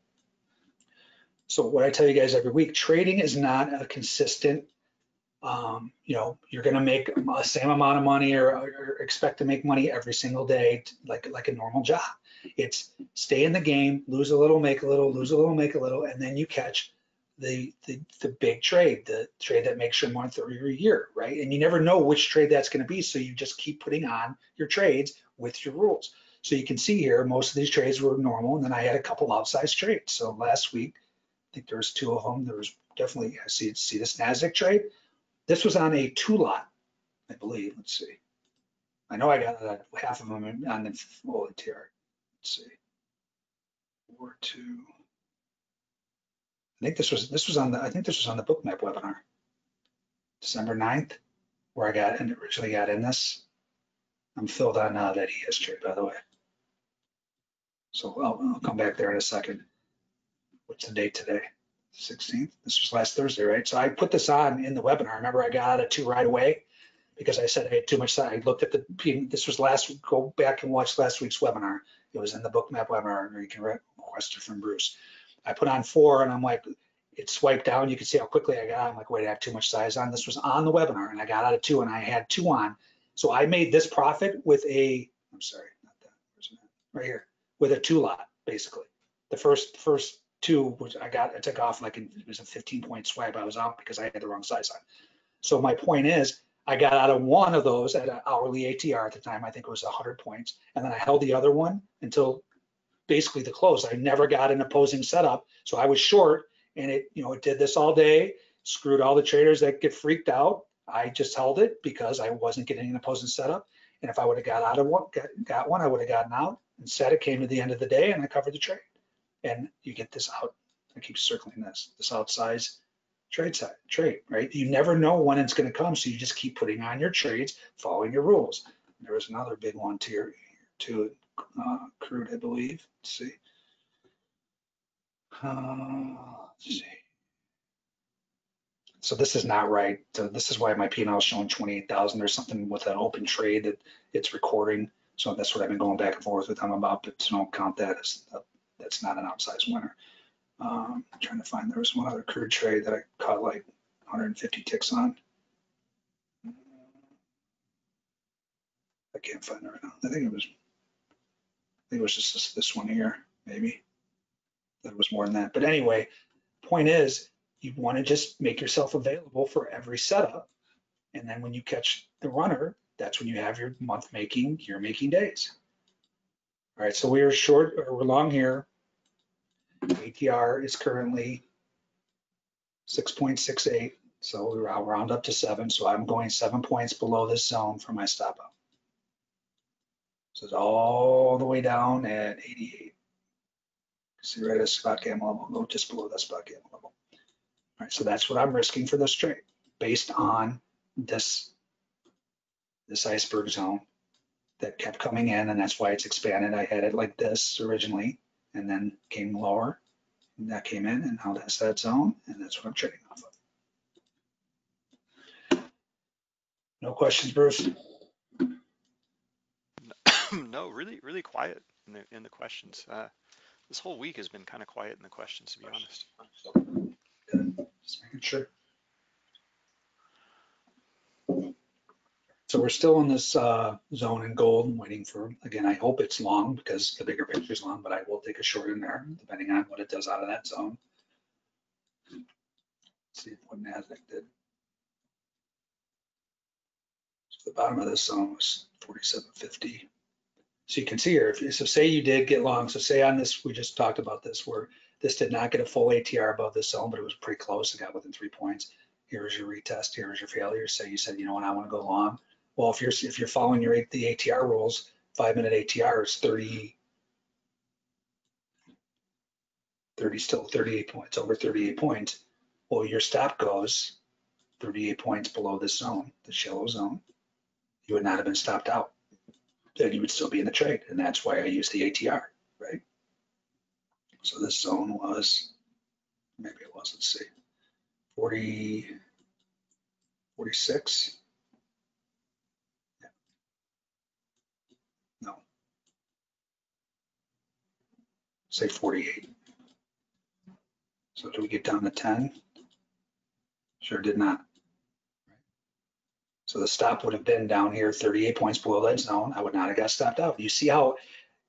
so what I tell you guys every week, trading is not a consistent um, you know, you're going to make the same amount of money or, or, expect to make money every single day, like like a normal job. It's stay in the game, lose a little, make a little, lose a little, make a little, and then you catch the, the, the big trade, the trade that makes your month or your year, right? And you never know which trade that's gonna be, so you just keep putting on your trades with your rules. So you can see here, most of these trades were normal, and then I had a couple outsized trades. So last week, I think there was two of them. There was definitely, I see, see this NASDAQ trade. This was on a two lot, I believe. Let's see. I know I got uh, half of them on the tier. Let's see. Four, two. I think this was, this was on the, I think this was on the Bookmap webinar. December 9th, where I got, and originally got in this. I'm filled on uh, that trade, by the way. So I'll, I'll come back there in a second. What's the date today? 16th. This was last Thursday, right? So I put this on in the webinar. Remember, I got of two right away because I said I had too much time. I looked at the, P- this was last, go back and watch last week's webinar. It was in the Bookmap webinar, or you can request it from Bruce. I put on four and I'm like, it swiped down. You can see how quickly I got. I'm like, wait, I have too much size on. This was on the webinar and I got out of two and I had two on. So I made this profit with a, I'm sorry, not that, right here, with a two lot, basically. The first, first two, which I got, I took off like, it was a 15 point swipe. I was out because I had the wrong size on. So my point is, I got out of one of those at an hourly ATR at the time. I think it was 100 points. And then I held the other one until basically the close. I never got an opposing setup. So I was short and it, you know, it did this all day, screwed all the traders that get freaked out. I just held it because I wasn't getting an opposing setup. And if I would have got out of one, got, got one, I would have gotten out. Instead, it came to the end of the day and I covered the trade. And you get this out. I keep circling this, this outsize trade side, trade, right? You never know when it's going to come. So you just keep putting on your trades, following your rules. There was another big one to your to uh, crude, I believe. Let's see. Uh, let's see. So this is not right. So this is why my P&L is showing 28,000. There's something with an open trade that it's recording. So that's what I've been going back and forth with them about, but don't count that as, that's not an outsized winner. Um, I'm trying to find, there was one other crude trade that I caught like 150 ticks on. I can't find it right now. I think it was, think it was just this, this one here, maybe. That was more than that. But anyway, point is, you want to just make yourself available for every setup. And then when you catch the runner, that's when you have your month making, year making days. All right, so we are short or we're long here. ATR is currently 6.68. So we're- I'll round up to seven. So I'm going seven points below this zone for my stop out. So it's all the way down at 88. See right at spot gamma level, no, just below that spot gamma level. All right, so that's what I'm risking for this trade based on this, this iceberg zone that kept coming in and that's why it's expanded. I had it like this originally and then came lower. And that came in and now that's that zone and that's what I'm trading off of. No questions, Bruce? no, really, really quiet in the in the questions. Uh, this whole week has been kind of quiet in the questions, to be honest. Just making sure. So we're still in this uh, zone in gold and waiting for, again, I hope it's long because the bigger picture is long, but I will take a short in there depending on what it does out of that zone. Let's see what NASDAQ did. So the bottom of this zone was 47.50. So you can see here, if so say you did get long, so say on this, we just talked about this where this did not get a full ATR above this zone, but it was pretty close. It got within three points. Here's your retest. Here's your failure. Say you said, you know what, I want to go long. Well, if you're if you're following your the ATR rules, five minute ATR is 30, 30 still 38 points over 38 points. Well, your stop goes 38 points below this zone, the shallow zone. You would not have been stopped out. Then you would still be in the trade, and that's why I use the ATR, right? So this zone was, maybe it was, let's see, 40, 46. Yeah. No. Say 48. So do we get down to 10? Sure did not. So the stop would have been down here 38 points below that zone. I would not have got stopped out. You see how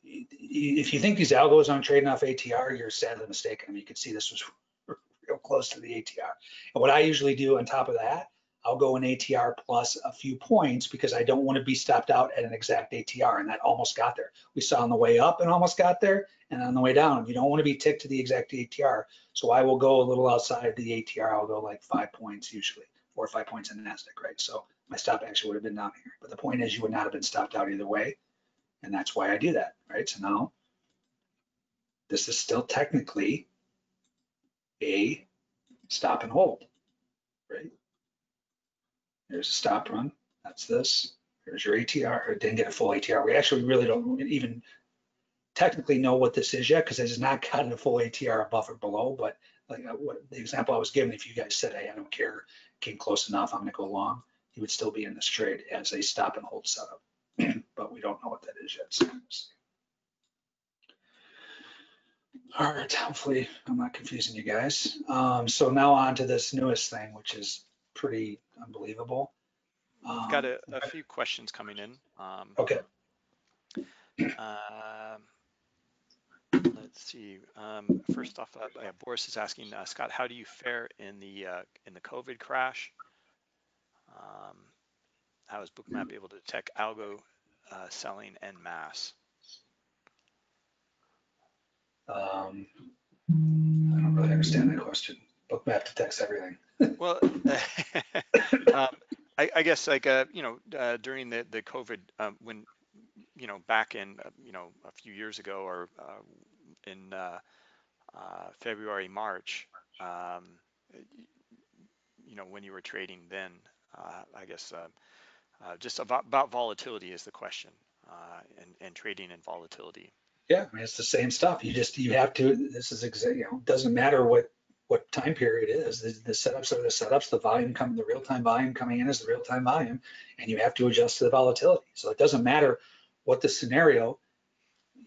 if you think these algos aren't trading off ATR, you're sadly mistaken. I mean, you can see this was real close to the ATR. And what I usually do on top of that, I'll go an ATR plus a few points because I don't want to be stopped out at an exact ATR and that almost got there. We saw on the way up and almost got there and on the way down, you don't want to be ticked to the exact ATR. So I will go a little outside the ATR. I'll go like five points usually, four or five points in NASDAQ, right? So my stop action would have been down here. But the point is you would not have been stopped out either way. And that's why I do that, right? So now this is still technically a stop and hold, right? There's a stop run. That's this. There's your ATR. It didn't get a full ATR. We actually really don't even technically know what this is yet because it has not gotten a full ATR above or below. But like uh, what the example I was given, if you guys said, hey, I don't care, came close enough, I'm going to go long, he would still be in this trade as a stop and hold setup. but we don't know what that is yet. So we'll see. All right, hopefully I'm not confusing you guys. Um, so now on to this newest thing, which is pretty unbelievable. Um, Got a, a few questions coming in. Um, Okay, um, let's see. Um, first off, uh, uh, Boris is asking uh, Scott, how do you fare in the uh, in the COVID crash? Um, how is Bookmap able to detect algo uh, selling en masse? um, I don't really understand that question. Bookmap detects everything. Well, um, I, I guess like uh, you know uh, during the the COVID um, when you know back in uh, you know a few years ago or uh, in uh, uh, February March, um, you know when you were trading then, I guess uh, uh, just about, about volatility is the question uh, and and trading and volatility. Yeah, I mean, it's the same stuff. You just, you have to, this is exactly, you know, doesn't matter what, what time period is. The, the setups are the setups, the volume coming, the real-time volume coming in is the real-time volume, and you have to adjust to the volatility. So it doesn't matter what the scenario,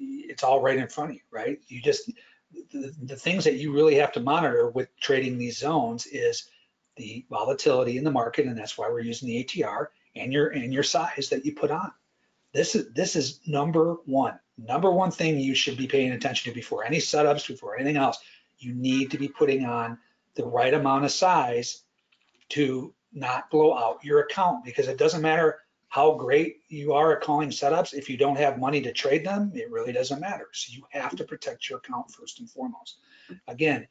it's all right in front of you, right? You just, the, the things that you really have to monitor with trading these zones is the volatility in the market, and that's why we're using the ATR and your, and your size that you put on. This is, this is number one, number one thing you should be paying attention to before any setups, before anything else. You need to be putting on the right amount of size to not blow out your account because it doesn't matter how great you are at calling setups. If you don't have money to trade them, it really doesn't matter. So you have to protect your account first and foremost. Again,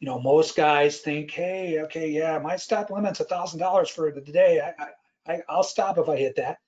you know, most guys think, hey, okay, yeah, my stop limit's a thousand dollars for the day. I, I, I'll stop if I hit that.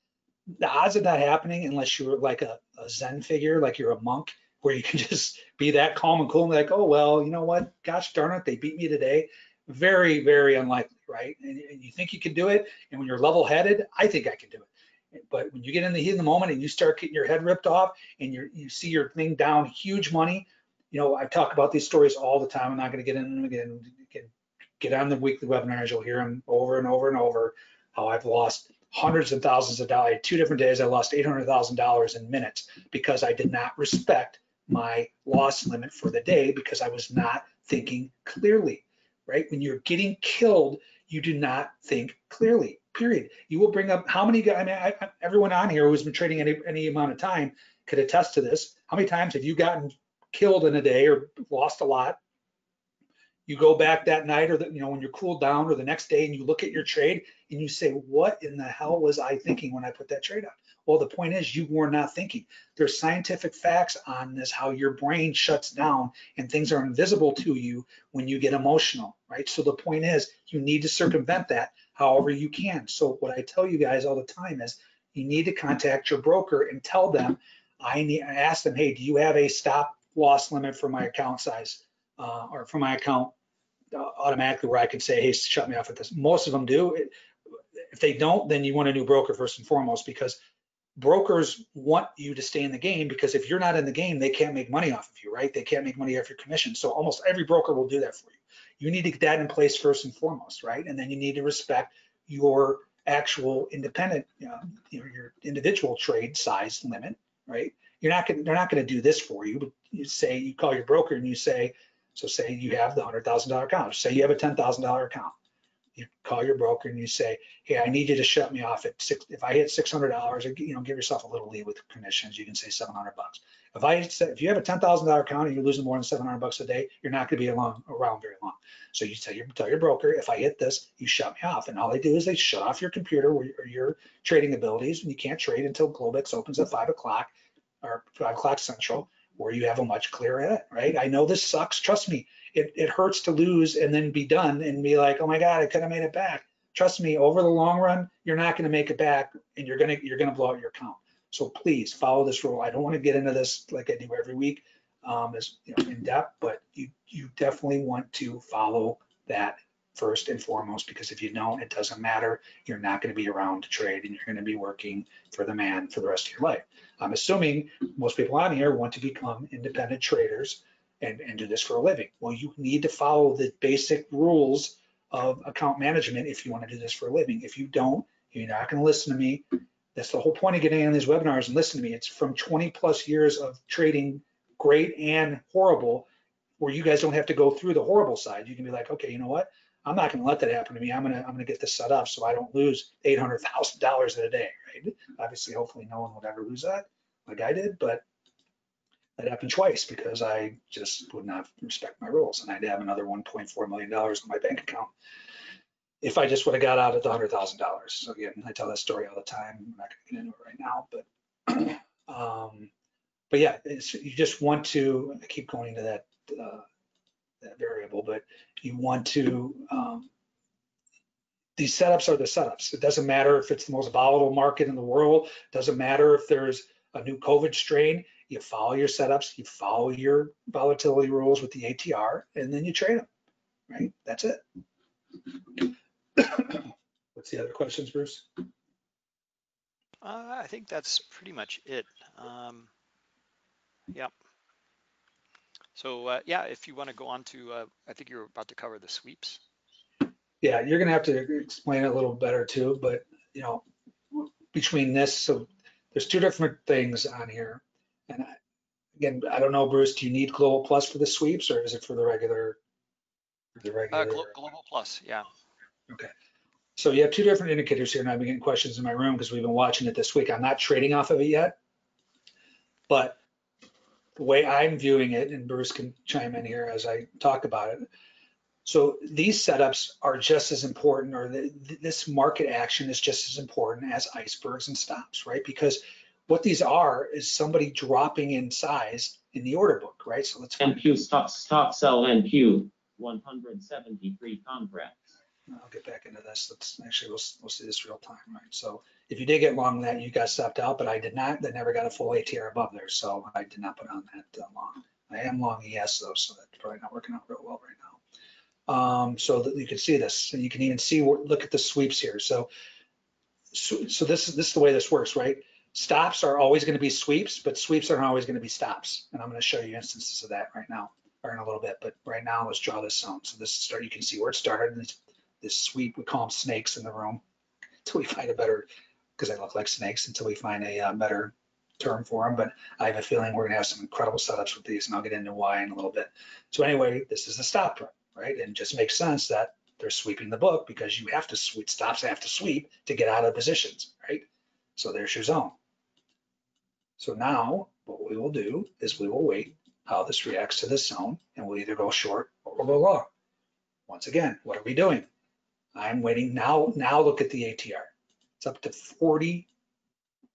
The odds of that happening unless you're like a, a zen figure like you're a monk where you can just be that calm and cool and like oh well you know what? Gosh darn it they beat me today. Very very unlikely right? And, and you think you can do it and when you're level headed i think i can do it. But when you get in the heat of the moment and you start getting your head ripped off and you you see your thing down huge money you know i talk about these stories all the time i'm not going to get in them again get, get on the weekly webinars you'll hear them over and over and over how i've lost hundreds of thousands of dollars. Two different days, I lost $800,000 in minutes because I did not respect my loss limit for the day because I was not thinking clearly, right? When you're getting killed, you do not think clearly, period. You will bring up how many I mean, I, everyone on here who's been trading any, any amount of time could attest to this. How many times have you gotten killed in a day or lost a lot. You go back that night or the, you know when you're cooled down or the next day and you look at your trade and you say what in the hell was i thinking when i put that trade up? Well the point is you were not thinking. There's scientific facts on this how your brain shuts down and things are invisible to you when you get emotional right? So the point is you need to circumvent that however you can. So what i tell you guys all the time is you need to contact your broker and tell them i need I ask them hey do you have a stop loss limit for my account size uh, or for my account uh, automatically where I can say, hey, shut me off at this. Most of them do. If they don't, then you want a new broker first and foremost because brokers want you to stay in the game because if you're not in the game, they can't make money off of you, right? They can't make money off your commission. So almost every broker will do that for you. You need to get that in place first and foremost, right? And then you need to respect your actual independent, you know, your individual trade size limit, right? You're not going, they're not going to do this for you, but you say, you call your broker and you say, so say you have the hundred thousand dollar account. Say you have a ten thousand dollar account. You call your broker and you say, hey, I need you to shut me off at six, if I hit six hundred dollars, you know, give yourself a little lead with commissions, you can say seven hundred bucks. If I, if you have a ten thousand dollar account and you're losing more than seven hundred bucks a day, you're not gonna be along, around very long. So you tell your, tell your broker, if I hit this, you shut me off. And all they do is they shut off your computer or your trading abilities and you can't trade until Globex opens at five o'clock or five o'clock central, where you have a much clearer hit, right? I know this sucks. Trust me, it, it hurts to lose and then be done and be like, oh my God, I could have made it back. Trust me, over the long run, you're not going to make it back and you're going to, you're going to blow out your account. So please follow this rule. I don't want to get into this like I do every week, um, as you know, in depth, but you, you definitely want to follow that first and foremost, because if you don't, it doesn't matter. You're not going to be around to trade and you're going to be working for the man for the rest of your life. I'm assuming most people on here want to become independent traders and, and do this for a living. Well, you need to follow the basic rules of account management if you want to do this for a living. If you don't, you're not going to listen to me. That's the whole point of getting on these webinars and listen to me. It's from 20 plus years of trading great and horrible, where you guys don't have to go through the horrible side. You can be like, okay, you know what? I'm not going to let that happen to me. I'm going to I'm going to get this set up so I don't lose eight hundred thousand dollars in a day. Right? Obviously, hopefully, no one would ever lose that like I did, but that happened twice because I just would not respect my rules, and I'd have another 1.4 million dollars in my bank account if I just would have got out at the hundred thousand dollars. So again, I tell that story all the time. I'm not going to get into it right now, but um, but yeah, you just want to I keep going to that uh, that variable, but you want to um, these setups are the setups. It doesn't matter if it's the most volatile market in the world. Doesn't matter if there's a new COVID strain. You follow your setups. You follow your volatility rules with the ATR, and then you trade them. Right? That's it. What's the other questions, Bruce? Uh, I think that's pretty much it. Um. So uh, yeah, if you want to go on to, uh, I think you're about to cover the sweeps. Yeah, you're gonna have to explain it a little better too, but you know, between this, so there's two different things on here. And I- again, I don't know, Bruce, do you need Global Plus for the sweeps or is it for the regular? The Uh, regular? Glo- Global Plus, yeah. Okay. So you have two different indicators here, and I've been getting questions in my room because we've been watching it this week. I'm not trading off of it yet. But the way I'm viewing it, and Bruce can chime in here as I talk about it. So these setups are just as important, or the, this market action is just as important as icebergs and stops, right? Because what these are is somebody dropping in size in the order book, right? So let's NQ stock, stock sell NQ, one hundred seventy-three contracts. I'll get back into this. Let's actually, we'll, we'll see this real time, right? So if you did get long that, you got stopped out, but I did not. They never got a full ATR above there, so I did not put on that uh, long. I am long ES though, so that's probably not working out real well right now. Um, so that you can see this, and you can even see, what- look at the sweeps here. So, so, so this is, this is the way this works, right? Stops are always going to be sweeps, but sweeps aren't always going to be stops. And I'm going to show you instances of that right now, or in a little bit, but right now, let's draw this zone. So this start, you can see where it started, and it's this sweep, we call them snakes in the room until we find a better, because they look like snakes, until we find a uh, better term for them. But I have a feeling we're gonna have some incredible setups with these and I'll get into why in a little bit. So anyway, this is the stop right? And it just makes sense that they're sweeping the book because you have to sweep, stops have to sweep to get out of positions, right? So there's your zone. So now what we will do is we will wait how this reacts to this zone and we'll either go short or we'll go long. Once again, what are we doing? I'm waiting now. Now look at the ATR. It's up to 40,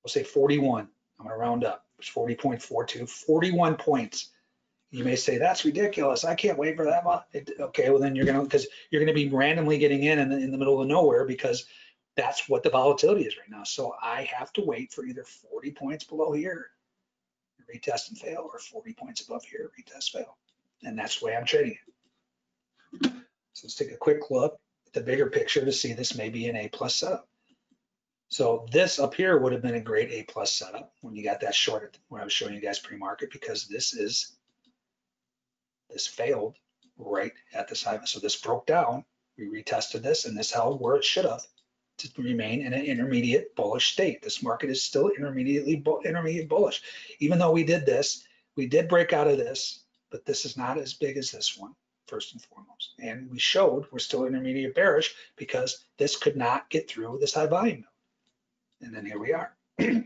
we'll say 41. I'm gonna round up. It's 40.42, 41 points. You may say, that's ridiculous. I can't wait for that. much." It- Okay, well then you're gonna, because you're gonna be randomly getting in in the, in the middle of nowhere because that's what the volatility is right now. So I have to wait for either 40 points below here, retest and fail, or 40 points above here, retest, fail. And that's the way I'm trading it. So let's take a quick look the bigger picture to see this may be an A plus setup. So this up here would have been a great A plus setup when you got that short when I was showing you guys pre-market because this is, this failed right at the side. So this broke down, we retested this and this held where it should have to remain in an intermediate bullish state. This market is still intermediately, bu- intermediate bullish. Even though we did this, we did break out of this, but this is not as big as this one. First and foremost. And we showed we're still intermediate bearish because this could not get through this high volume. And then here we are.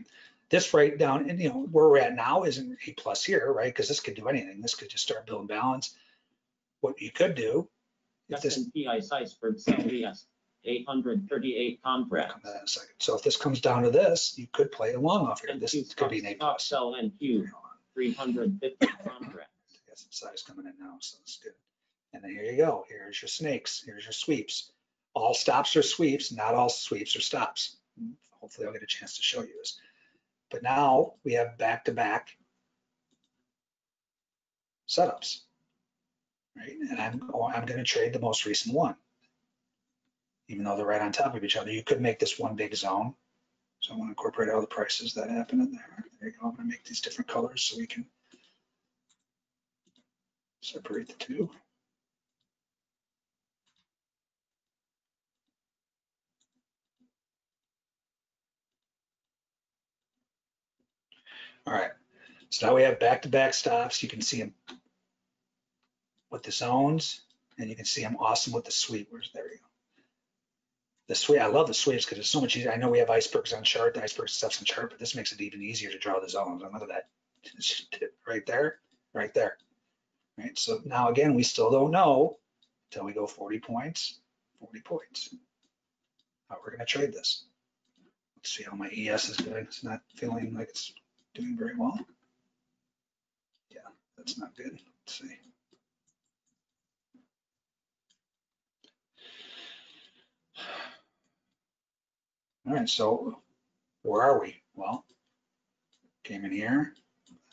This right down, and you know, where we're at now isn't A plus here, right? Because this could do anything. This could just start building balance. What you could do, if this, and P ice iceberg sell ES, eight hundred thirty-eight come contracts. to that in a second. So if this comes down to this, you could play along off here. This could be an A plus. Sell three hundred fifty contracts. Got some size coming in now, so that's good. And then here you go. Here's your snakes. Here's your sweeps. All stops are sweeps, not all sweeps are stops. Hopefully I'll get a chance to show you this. But now we have back-to-back setups. Right, and I'm, going- I'm gonna trade the most recent one. Even though they're right on top of each other, you could make this one big zone. So I want to incorporate all the prices that happen in there. There you go. I'm gonna make these different colors so we can separate the two. All right, so now we have back-to-back stops. You can see them with the zones, and you can see them awesome with the sweep. Where's, there you go. The sweep, I love the sweeps because it's so much easier. I know we have icebergs on chart, the iceberg stuff's on chart, but this makes it even easier to draw the zones. And look at that, right there, right there. Right, so now again, we still don't know until we go 40 points, 40 points. How we're gonna trade this. Let's see how my ES is doing. It's not feeling like it's doing very well. Yeah, that's not good. Let's see. All right, so where are we? Well, came in here,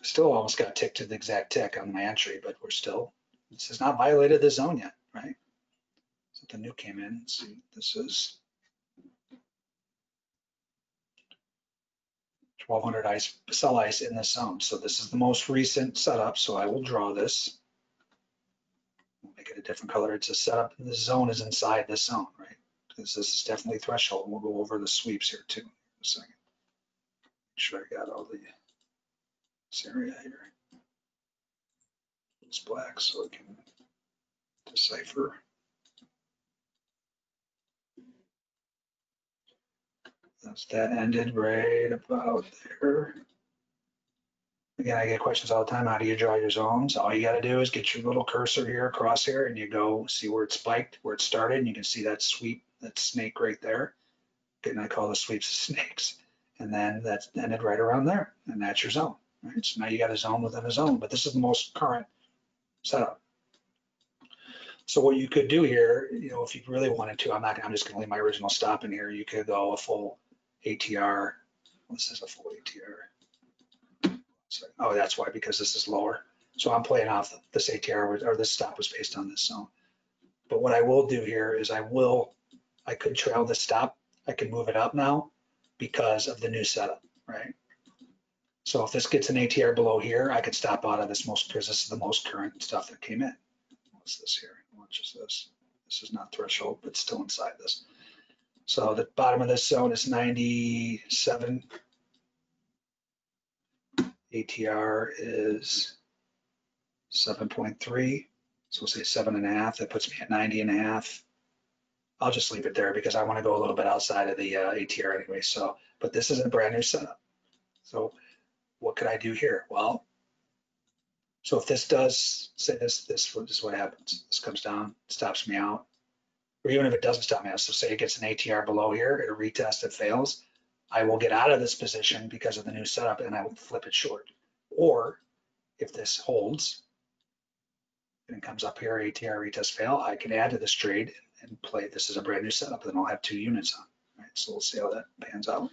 still almost got ticked to the exact tick on my entry, but we're still, this has not violated the zone yet, right? Something new came in. Let's see, this is 1200 ice, sell ice in this zone. So this is the most recent setup. So I will draw this. We'll Make it a different color. It's a setup. This zone is inside this zone, right? Because this is definitely threshold. We'll go over the sweeps here too. in a second. Make sure I got all the this area here. It's black so I can decipher. That ended right about there. Again, I get questions all the time. How do you draw your zones? All you gotta do is get your little cursor here across here and you go see where it spiked, where it started, and you can see that sweep, that snake right there. And I call the sweeps snakes. And then that's ended right around there, and that's your zone. Right, so now you got a zone within a zone, but this is the most current setup. So what you could do here, you know, if you really wanted to, I'm not, I'm just gonna leave my original stop in here. You could go a full ATR. This is a full ATR. Oh, that's why, because this is lower. So I'm playing off this ATR or this stop was based on this zone. But what I will do here is I will, I could trail this stop. I can move it up now because of the new setup, right? So if this gets an ATR below here, I could stop out of this most, because this is the most current stuff that came in. What's this here? What is this? This is not threshold, but still inside this. So the bottom of this zone is 97. ATR is 7.3. So we'll say seven and a half. That puts me at 90 and a half. I'll just leave it there because I want to go a little bit outside of the uh, ATR anyway. So, but this is a brand new setup. So what could I do here? Well, so if this does, say this, this, this is what happens. This comes down, stops me out. Or even if it doesn't stop me out, so say it gets an ATR below here, it retests, it fails. I will get out of this position because of the new setup and I will flip it short. Or if this holds and it comes up here, ATR retest fail, I can add to this trade and play, this is a brand new setup, then I'll have two units on. All right, so we'll see how that pans out.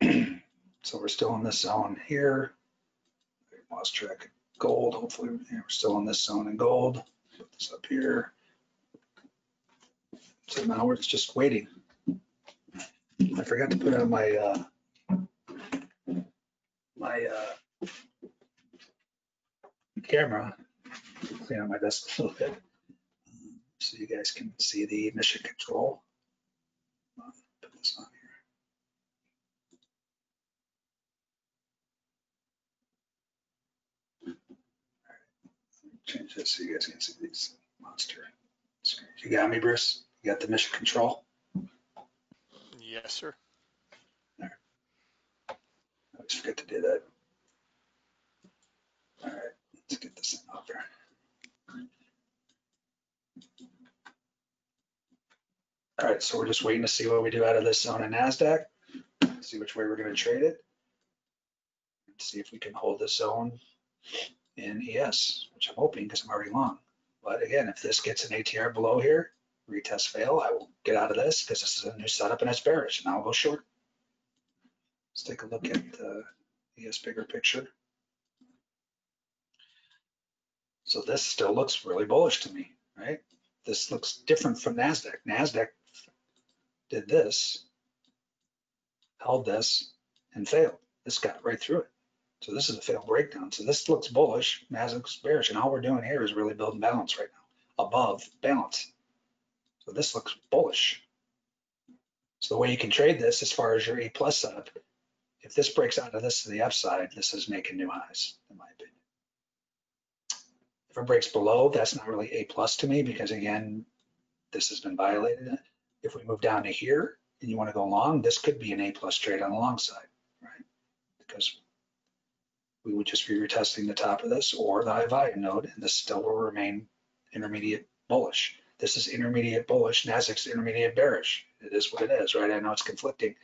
So we're still in this zone here. Lost track gold. Hopefully we're still in this zone in gold. Put this up here. So now we're just waiting. I forgot to put on my uh, my uh, camera. Clean out my desk a little bit so you guys can see the mission control. Put this on Change this so you guys can see these monster. screens. You got me, Bruce? You got the mission control? Yes, sir. I always forget to do that. All right, let's get this there. All right, so we're just waiting to see what we do out of this zone in NASDAQ, see which way we're gonna trade it. See if we can hold this zone in ES, which I'm hoping because I'm already long. But again, if this gets an ATR below here, retest fail, I will get out of this because this is a new setup and it's bearish and I'll go short. Let's take a look at the ES bigger picture. So this still looks really bullish to me, right? This looks different from NASDAQ. NASDAQ did this, held this and failed. This got right through it. So this is a failed breakdown. So this looks bullish, NASDAQ's bearish. And all we're doing here is really building balance right now, above balance. So this looks bullish. So the way you can trade this as far as your A plus setup, if this breaks out of this to the upside, this is making new highs, in my opinion. If it breaks below, that's not really A plus to me because again, this has been violated. If we move down to here and you want to go long, this could be an A plus trade on the long side, right? Because we would just be retesting the top of this or the high volume node and this still will remain intermediate bullish. This is intermediate bullish, Nasdaq's intermediate bearish. It is what it is, right? I know it's conflicting,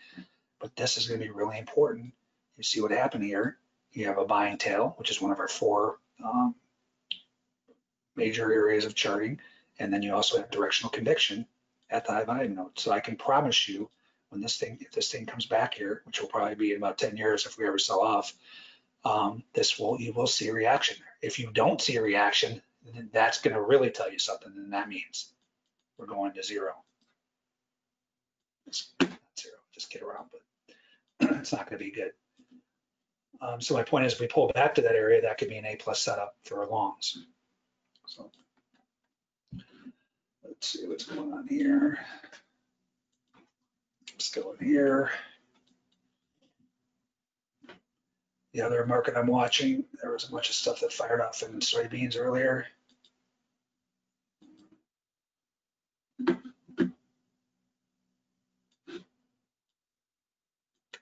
but this is going to be really important. You see what happened here. You have a buying tail, which is one of our four um, major areas of charting. And then you also have directional conviction at the high volume node. So I can promise you when this thing, if this thing comes back here, which will probably be in about 10 years if we ever sell off, um, this will, you will see a reaction. If you don't see a reaction, that's going to really tell you something. And that means we're going to zero. Zero, just get around, but it's not going to be good. Um, so my point is, if we pull back to that area, that could be an A plus setup for our longs. So let's see what's going on here. Still in here. The other market I'm watching, there was a bunch of stuff that fired off in soybeans earlier.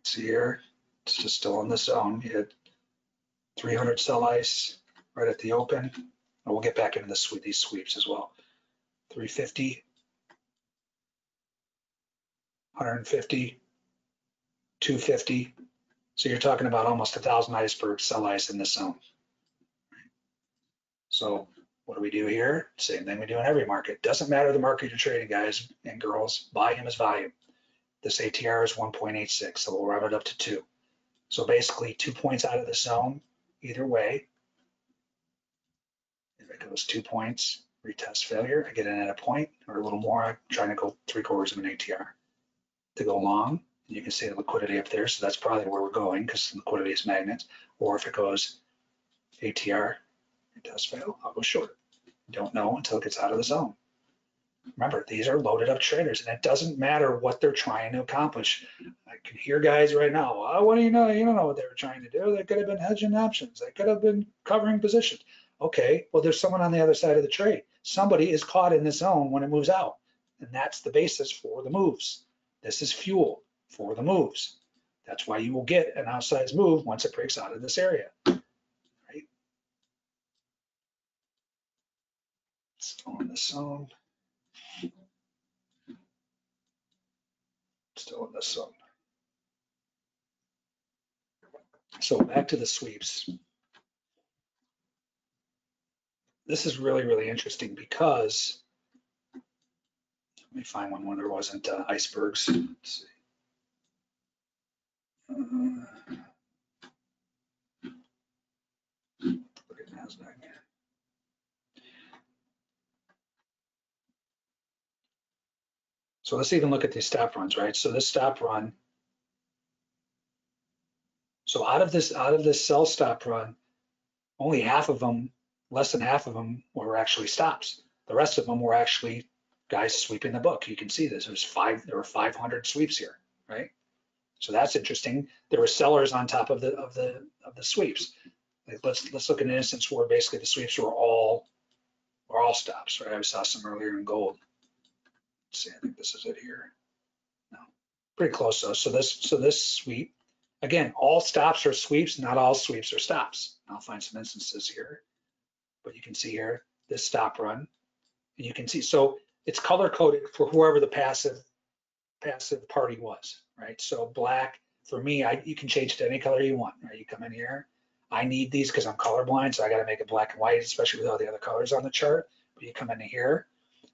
See here, it's just still in the zone. You had 300 sell ice right at the open. And we'll get back into the sweep, these sweeps as well. 350, 150, 250. So you're talking about almost a thousand icebergs sell ice in this zone. So what do we do here? Same thing we do in every market. Doesn't matter the market you're trading, guys and girls. Volume is volume. This ATR is 1.86, so we'll round it up to two. So basically two points out of the zone, either way. If it goes two points, retest failure, I get in at a point or a little more, I'm trying to go three quarters of an ATR. To go long, you can see the liquidity up there, so that's probably where we're going because liquidity is magnets. Or if it goes ATR, it does fail, I'll go short. Don't know until it gets out of the zone. Remember, these are loaded up traders and it doesn't matter what they're trying to accomplish. I can hear guys right now, what do you know? You don't know what they were trying to do. They could have been hedging options. They could have been covering positions. Okay, well, there's someone on the other side of the trade. Somebody is caught in the zone when it moves out. And that's the basis for the moves. This is fuel for the moves. That's why you will get an outsized move once it breaks out of this area. Right? Still in the zone. Still in the zone. So back to the sweeps. This is really, really interesting because let me find one when there wasn't uh, icebergs. Let's see. So let's even look at these stop runs, right? So this stop run. So out of this, out of this sell stop run, only half of them, less than half of them were actually stops. The rest of them were actually guys sweeping the book. You can see this. There's five, there were 500 sweeps here, right? So that's interesting. There were sellers on top of the of the of the sweeps. Like let's let's look at an instance where basically the sweeps were all or all stops, right? I saw some earlier in gold. Let's see, I think this is it here. No, pretty close though. So this, so this sweep, again, all stops are sweeps, not all sweeps are stops. I'll find some instances here. But you can see here, this stop run. And you can see, so it's color coded for whoever the passive, passive party was, right? So black, for me, I, you can change to any color you want, right? You come in here, I need these because I'm colorblind, so I gotta make it black and white, especially with all the other colors on the chart. But you come into here,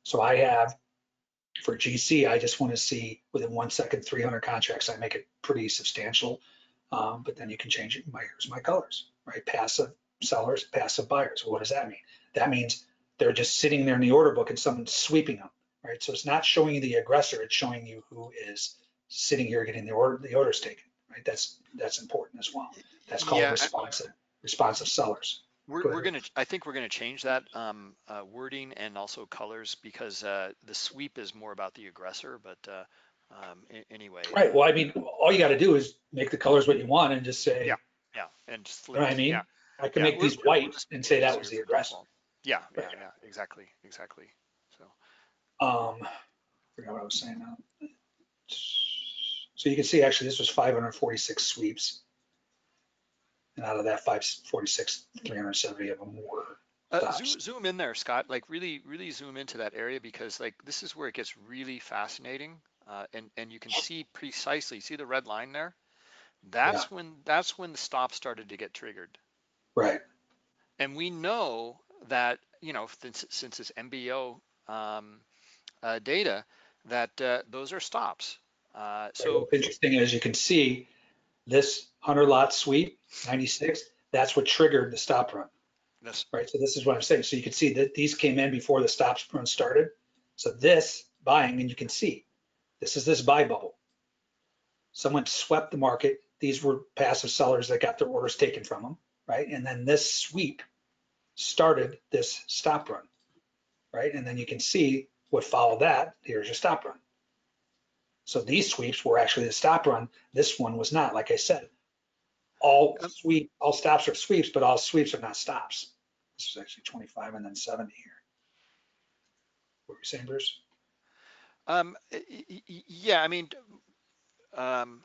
so I have, for GC, I just wanna see within one second, 300 contracts, I make it pretty substantial. Um, but then you can change it, my, here's my colors, right? Passive sellers, passive buyers. What does that mean? That means they're just sitting there in the order book and someone's sweeping them, right? So it's not showing you the aggressor, it's showing you who is sitting here getting the order, the orders taken, right? That's, that's important as well. That's called Yeah, I- responsive, responsive sellers. We're, Go we're gonna, I think we're gonna change that um, uh, wording and also colors because uh, the sweep is more about the aggressor, but uh, um, anyway. Right, well, I mean, all you gotta do is make the colors what you want and just say, Yeah. Yeah, and just You know what I mean? yeah, I can yeah, make these white and say that was the aggressor. Yeah, yeah, yeah, exactly, exactly. Um, forgot what I was saying now. So you can see actually this was 546 sweeps. And out of that 546, 370 of them were uh, zoom, zoom in there, Scott, like really, really zoom into that area because like this is where it gets really fascinating. Uh, and, and you can see precisely, see the red line there? That's when, that's when the stop started to get triggered. Right, And we know that, you know, since, since it's MBO um, uh, data, that uh, those are stops. Uh, so interesting as you can see this 100 lot sweep, 96, that's what triggered the stop run, Yes. right? So this is what I'm saying. So you can see that these came in before the stop run started. So this buying, and you can see, this is this buy bubble. Someone swept the market. These were passive sellers that got their orders taken from them, right? And then this sweep started this stop run, right? And then you can see what followed that. Here's your stop run. So these sweeps were actually the stop run. This one was not, like I said. All sweep, all stops are sweeps, but all sweeps are not stops. This is actually 25 and then 70 here. What were you saying, Bruce? um, yeah, I mean, um,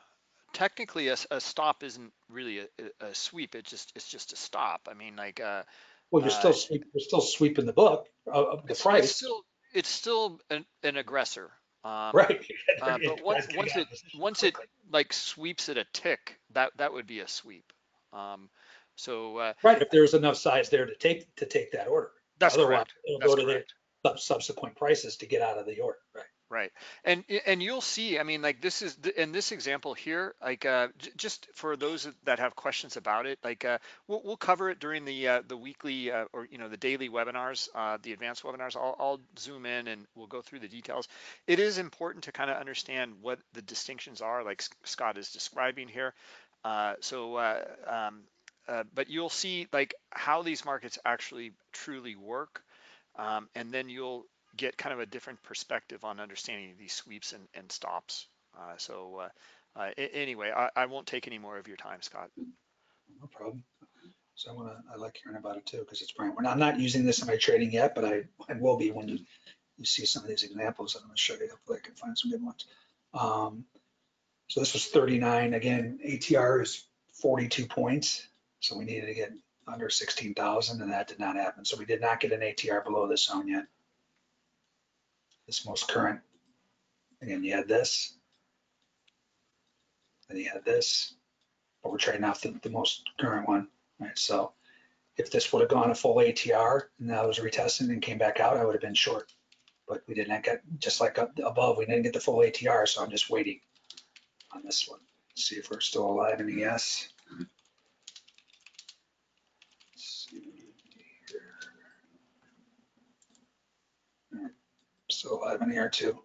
technically a, a, stop isn't really a, a sweep. It just, it's just a stop. I mean, like, uh, Well, you're still Uh, sweep, you're still sweeping the book of, of the it's, it's price, still, it's still an, an aggressor. Um, right? Uh, but once, once it, once it like sweeps at a tick, that, that would be a sweep. Um, so, uh, Right, if there's enough size there to take, to take that order. that's Otherwise, correct. It'll That's go to the correct. sub- subsequent prices to get out of the order, right? Right. And and you'll see, I mean, like this is in this example here, like uh, just for those that have questions about it, like uh, we'll, we'll cover it during the uh, the weekly uh, or you know the daily webinars, uh, the advanced webinars. I'll, I'll zoom in and we'll go through the details. It is important to kind of understand what the distinctions are, like Scott is describing here. Uh, so, uh, um, uh, but you'll see like how these markets actually truly work, um, and then you'll get kind of a different perspective on understanding these sweeps and, and stops. Uh, so uh, uh, anyway, I, I won't take any more of your time, Scott. No problem. So I wanna, I like hearing about it too, because it's brand, I'm not using this in my trading yet, but I, I will be when you, you see some of these examples, I'm gonna show you, hopefully I can find some good ones. Um, so this was thirty-nine, again, ATR is forty-two points, so we needed to get under sixteen thousand, and that did not happen, so we did not get an ATR below this zone yet. This most current, again, you had this. Then you had this, but we're trading off the, the most current one, right? So if this would have gone a full ATR and that was retested and came back out, I would have been short. But we did not get, just like up above, we didn't get the full ATR, so I'm just waiting on this one. See if we're still alive in ES. Let's see here. All right, Alive in ER too.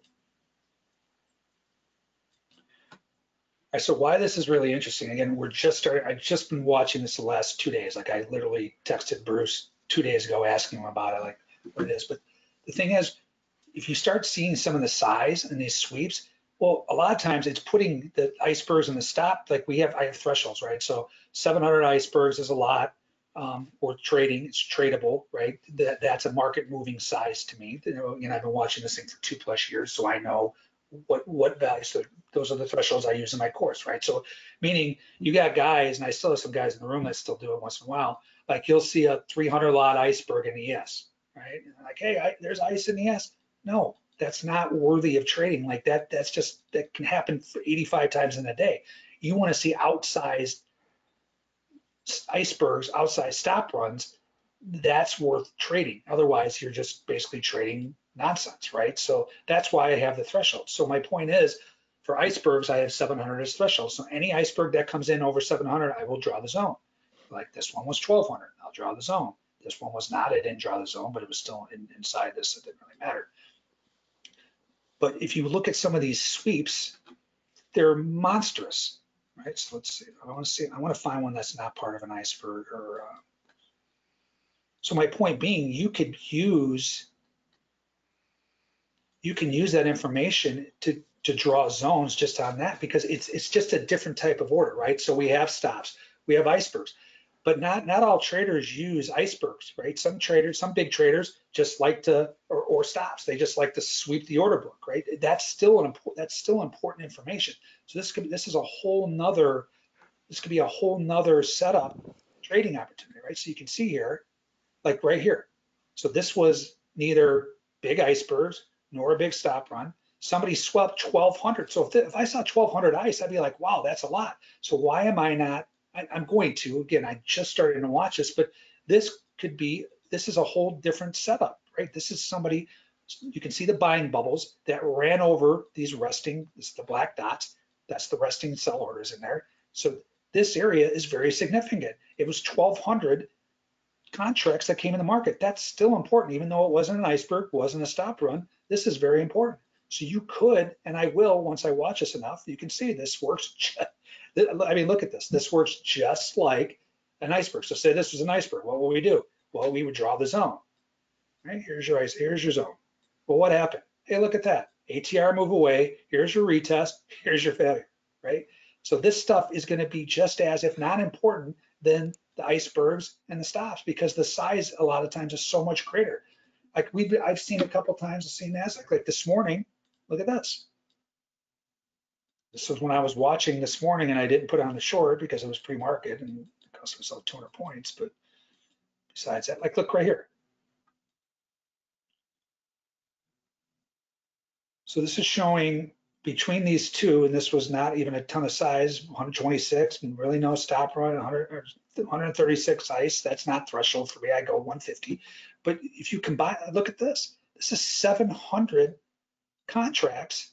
So why this is really interesting, again, we're just starting, I've just been watching this the last two days. Like I literally texted Bruce two days ago asking him about it, like what it is. But the thing is, if you start seeing some of the size and these sweeps, well, a lot of times it's putting the icebergs in the stop, like we have, I have thresholds, right? So 700 icebergs is a lot. Um, or trading, it's tradable, right? That, that's a market moving size to me. You know, and I've been watching this thing for two plus years, so I know what, what values, so those are the thresholds I use in my course, right? So meaning you got guys, and I still have some guys in the room that still do it once in a while, like you'll see a 300 lot iceberg in ES, right? And Like, hey, I, there's ice in ES. No, that's not worthy of trading like that. That's just, that can happen for 85 times in a day. You want to see outsized icebergs, outside stop runs. That's worth trading. Otherwise, you're just basically trading nonsense, right? So that's why I have the threshold. So my point is, for icebergs, I have 700 as threshold. So any iceberg that comes in over 700, I will draw the zone. Like this one was 1200, I'll draw the zone. This one was not, I didn't draw the zone, but it was still in, inside this, so it didn't really matter. But if you look at some of these sweeps, they're monstrous, right? So let's see, I want to see, I want to find one that's not part of an iceberg or, uh, so my point being, you could use, you can use that information to, to draw zones just on that because it's, it's just a different type of order, right? So we have stops, we have icebergs, but not, not all traders use icebergs, right? Some traders, some big traders just like to, or, or stops, they just like to sweep the order book, right? That's still an important, that's still important information. So this could, be this is a whole nother, this could be a whole nother setup trading opportunity, right? So you can see here, like right here. So this was neither big icebergs nor a big stop run. Somebody swept 1200. So if, if I saw 1200 ice, I'd be like, wow, that's a lot. So why am I not? I, I'm going to, again, I just started to watch this, but this could be, this is a whole different setup, right? This is somebody, you can see the buying bubbles that ran over these resting, this is the black dots. That's the resting sell orders in there. So this area is very significant. It was 1200 contracts that came in the market. That's still important, even though it wasn't an iceberg, wasn't a stop run. This is very important. So you could, and I will once I watch this enough, you can see this works. I mean, look at this. This works just like an iceberg. So say this was an iceberg. What would we do? Well, we would draw the zone. Right? Here's your ice. Here's your zone. Well, what happened? Hey, look at that. ATR move away. Here's your retest. Here's your failure. Right? So this stuff is going to be just as, if not important, than the icebergs and the stops because the size a lot of times is so much greater. Like we've, I've seen a couple times, I've seen NASDAQ, like this morning, look at this. This was when I was watching this morning and I didn't put on the short because it was pre-market and cost myself 200 points. But besides that, like, look right here. So this is showing between these two, and this was not even a ton of size, 126, and really no stop run, 100, 136 ice. That's not threshold for me. I go 150. But if you combine, look at this. This is 700 contracts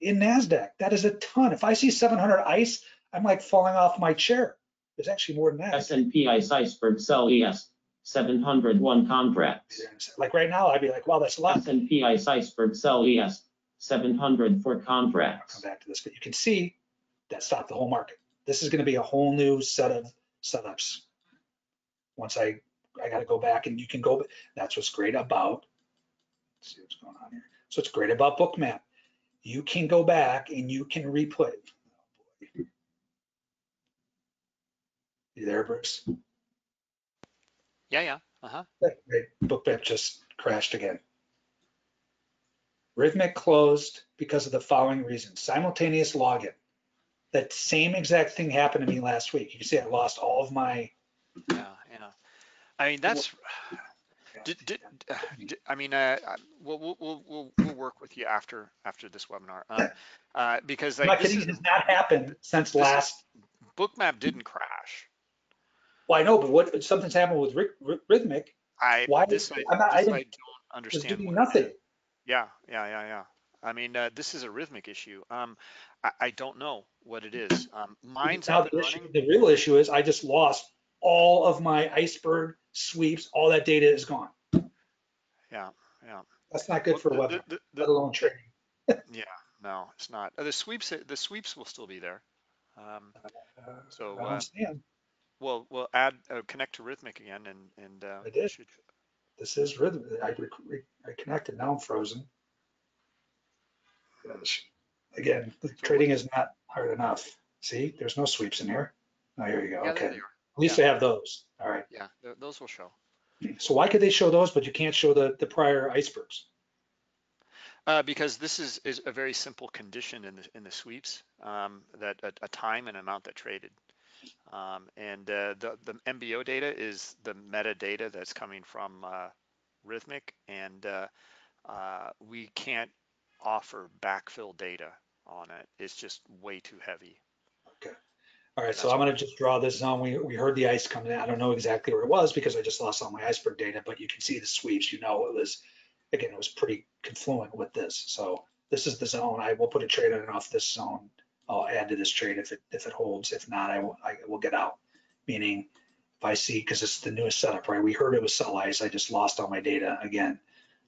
in NASDAQ. That is a ton. If I see 700 ice, I'm like falling off my chair. There's actually more than that. S and P Ice Iceberg Sell ES, 701 contracts. Like right now, I'd be like, wow, that's a lot. S and P Ice Iceberg Sell ES, 704 I'll come back to this, but you can see that stopped the whole market. This is going to be a whole new set of setups. Once I, I got to go back and you can go, that's what's great about, see what's going on here. So it's great about Bookmap. You can go back and you can replay. You there, Bruce? Yeah, yeah. Uh-huh. Bookmap just crashed again. Rithmic closed because of the following reasons. Simultaneous login. That same exact thing happened to me last week. You can see I lost all of my. Yeah, yeah. I mean, that's, did, did, uh, did- I mean, uh, uh, we'll, we'll, we'll, we'll, work with you after, after this webinar. Um, uh, because like, this kidding, is, has not happened since last. Bookmap didn't crash. Well, I know, but what, something's happened with Rithmic. I, Why this, did- I, not- this I didn't- don't understand. nothing. Yeah, yeah, yeah, yeah. I mean, uh, this is a Rithmic issue. Um, I, I don't know what it is. Um, mine's Now the issue, the real issue is I just lost all of my iceberg sweeps. All that data is gone. Yeah, yeah. That's not good for a Well, web, the- the- the- let alone trading. Yeah, no, it's not. The sweeps, the sweeps will still be there. Um, Uh, So, I uh, understand. we'll, we'll add, uh, connect to Rithmic again and, and, uh, I did. should- This is Rithmic. I, re- re- I connected. Now I'm frozen. Gosh. Again, the trading is not hard enough. See, there's no sweeps in here. Oh, here you go. yeah, there Okay. At least they have those. All right. Yeah, th- those will show. So why could they show those, but you can't show the, the prior icebergs? Uh, because this is, is a very simple condition in the, in the sweeps, um, that a, a time and amount that traded. Um, and, uh, the, the MBO data is the metadata that's coming from, uh, Rithmic and, uh, uh, we can't offer backfill data on it. It's just way too heavy. All right, so I'm gonna just draw this zone. We, we heard the ice coming in. I don't know exactly where it was because I just lost all my iceberg data, but you can see the sweeps, you know, it was, again, it was pretty confluent with this. So this is the zone. I will put a trade on and off this zone. I'll add to this trade if it, if it holds. If not, I will, I will get out. Meaning if I see, because it's the newest setup, right? We heard it was sell ice. I just lost all my data again.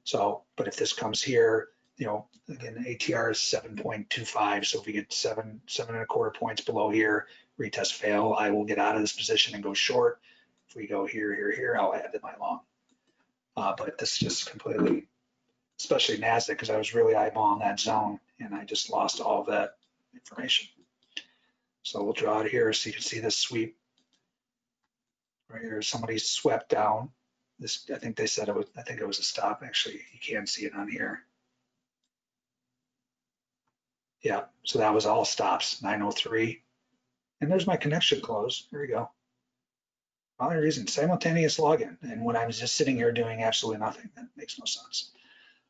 So, but if this comes here, you know, again, ATR is seven point two five. So if we get seven, seven and a quarter points below here, retest fail, I will get out of this position and go short. If we go here, here, here, I'll add to my long. Uh, but this just completely, especially NASDAQ, because I was really eyeballing that zone and I just lost all of that information. So we'll draw it here so you can see this sweep. Right here, somebody swept down. This, I think they said it was, I think it was a stop. Actually, you can see it on here. Yeah, so that was all stops, 903. And there's my connection close. There we go. Only reason, simultaneous login. And when I'm just sitting here doing absolutely nothing, that makes no sense.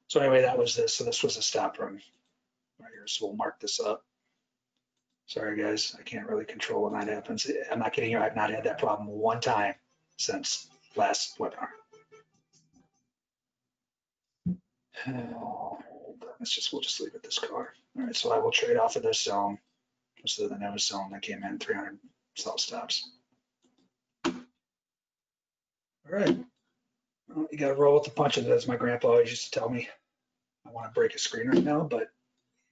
So anyway, that was this. So this was a stop run right here. So we'll mark this up. Sorry, guys, I can't really control when that happens. I'm not kidding you. I've not had that problem one time since last webinar. Oh, let's just, we'll just leave it this color. All right, so I will trade off of this zone. Is the newest zone that came in, 300 sell stops. All right. Well, you gotta roll with the punches, as my grandpa always used to tell me. I wanna break a screen right now, but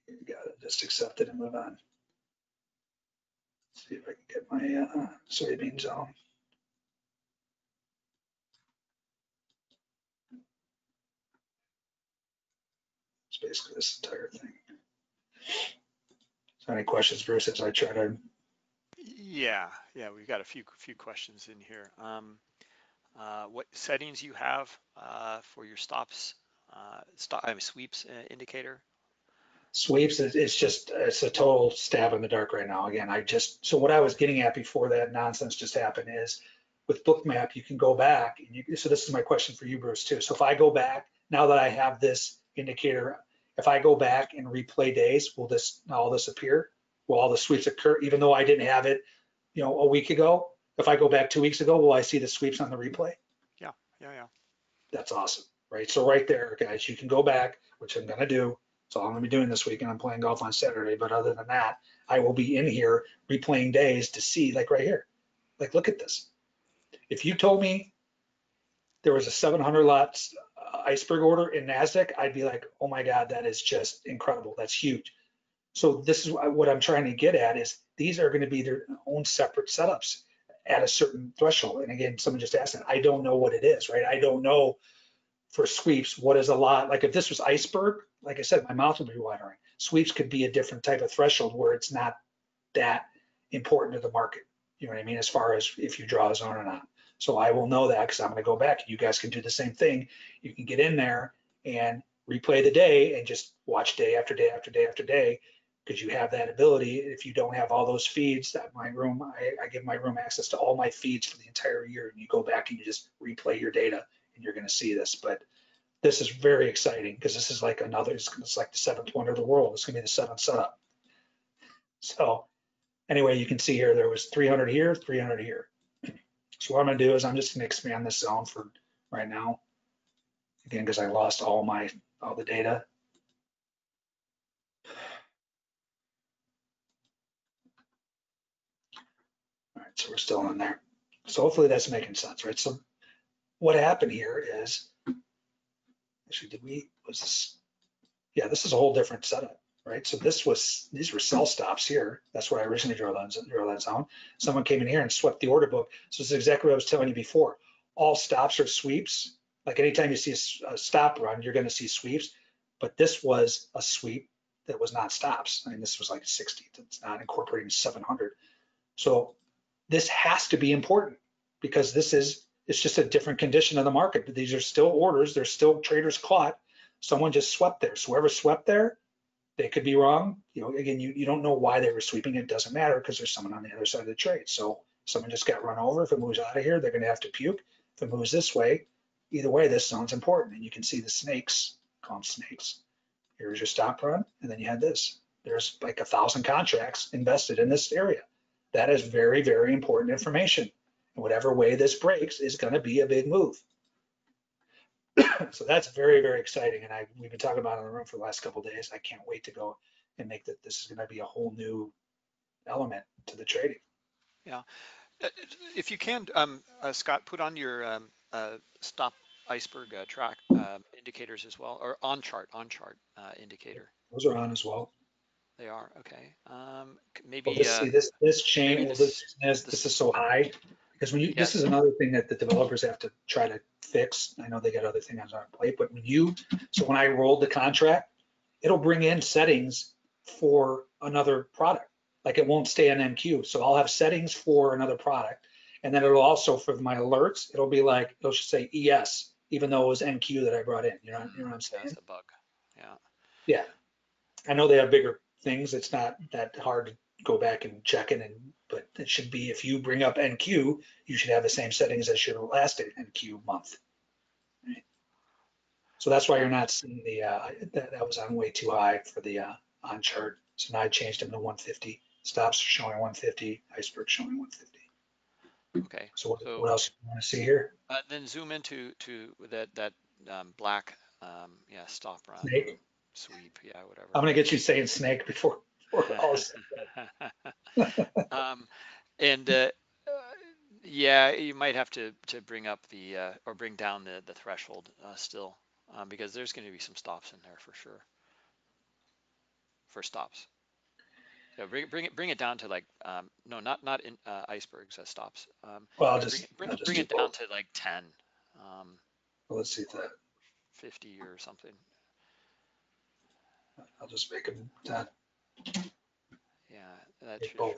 you gotta just accept it and move on. See if I can get my uh, soybean zone. It's basically this entire thing. So any questions, Bruce, as I try to, Yeah, yeah, we've got a few, few questions in here. Um, uh, what settings you have, uh, for your stops, uh, stop, I mean sweeps uh, indicator? sweeps, it- it's just, it's a total stab in the dark right now. Again, I just, so what I was getting at before that nonsense just happened is with Bookmap, you can go back and you, so this is my question for you, Bruce, too. So if I go back, now that I have this indicator, if I go back and replay days, will this, all this appear? Will all the sweeps occur, even though I didn't have it, you know, a week ago? If I go back two weeks ago, will I see the sweeps on the replay? Yeah, yeah. Yeah. That's awesome, right? So right there, guys, you can go back, which I'm gonna do. So I'm gonna be doing this weekend. I'm playing golf on Saturday, but other than that, I will be in here replaying days to see, like right here. Like, look at this. If you told me there was a 700 lots iceberg order in Nasdaq, I'd be like, oh my God, that is just incredible. That's huge. So this is what I'm trying to get at is these are going to be their own separate setups at a certain threshold. And again, someone just asked that. I don't know what it is, right? I don't know for sweeps what is a lot. Like if this was iceberg, like I said, my mouth would be watering. Sweeps could be a different type of threshold where it's not that important to the market. You know what I mean? As far as if you draw a zone or not. So I will know that because I'm going to go back. You guys can do the same thing. You can get in there and replay the day and just watch day after day after day after day because you have that ability. If you don't have all those feeds, that my room, I, I give my room access to all my feeds for the entire year. And you go back and you just replay your data and you're going to see this. But this is very exciting because this is like another, it's, it's like the seventh wonder of the world. It's going to be the seventh setup. So anyway, you can see here, there was 300 here, 300 here. So what I'm gonna do is I'm just gonna expand this zone for right now. Again, because I lost all my, all the data. All right, so we're still in there. So hopefully that's making sense, right? So what happened here is, actually, did we, was this, yeah, this is a whole different setup, right? So this was, these were sell stops here. That's where I originally drew that, drew that zone. Someone came in here and swept the order book. So this is exactly what I was telling you before. All stops are sweeps. Like anytime you see a stop run, you're gonna see sweeps. But this was a sweep that was not stops. I mean, this was like 60. It's not incorporating 700. So this has to be important because this is, it's just a different condition of the market. But These are still orders, there's still traders caught. Someone just swept there. So whoever swept there, they could be wrong. You know, again, you, you don't know why they were sweeping. It doesn't matter because there's someone on the other side of the trade. So someone just got run over. If it moves out of here, they're gonna have to puke. If it moves this way, either way, this zone's important. And you can see the snakes, call them snakes. Here's your stop run, and then you had this. There's like a thousand contracts invested in this area. That is very, very important information. And whatever way this breaks is gonna be a big move. So that's very, very exciting. And I, we've been talking about it in the room for the last couple of days. I can't wait to go and make that, this is gonna be a whole new element to the trading. Yeah. If you can, um, uh, Scott, put on your, um, uh, stop iceberg, uh, track, um, indicators as well, or on chart, on chart, uh, indicator. Those are on as well. They are, okay. Um, c- Well, maybe, this, uh, see, this, this chain, maybe this- this, this, this- this is so high. Because when you, this is another thing that the developers have to try to fix. I know they got other things on their plate, but when you, so when I rolled the contract, it'll bring in settings for another product. Like it won't stay on NQ. So I'll have settings for another product. And then it'll also, for my alerts, it'll be like, it'll just say ES, even though it was NQ that I brought in. You know, you know what I'm mm, saying? that's a bug, yeah. Yeah. I know they have bigger things. It's not that hard to go back and check it and, but it should be, if you bring up NQ, you should have the same settings as your last NQ month. Right? So that's why you're not seeing the, uh, that, that was on way too high for the, uh, on chart. So now I changed them to one fifty. Stops are showing one fifty, iceberg showing one fifty. Okay, So what, So- what else you want to see here? uh, then zoom into, to that, that, um, black, um, yeah, stop run. Snake? Sweep, yeah, whatever. I'm gonna get you saying snake before, before all this. Um, and, uh, yeah, you might have to, to bring up the, uh, or bring down the, the threshold, uh, still, um, because there's gonna be some stops in there for sure. For stops. Yeah, bring, bring it, bring it down to like, um, no, not, not in, uh, icebergs as stops. Um, Well, I'll bring, just, it- bring, I'll just bring it down both. to like ten, um, Let's see that. fifty or something. I'll just make them that. Yeah, that should show.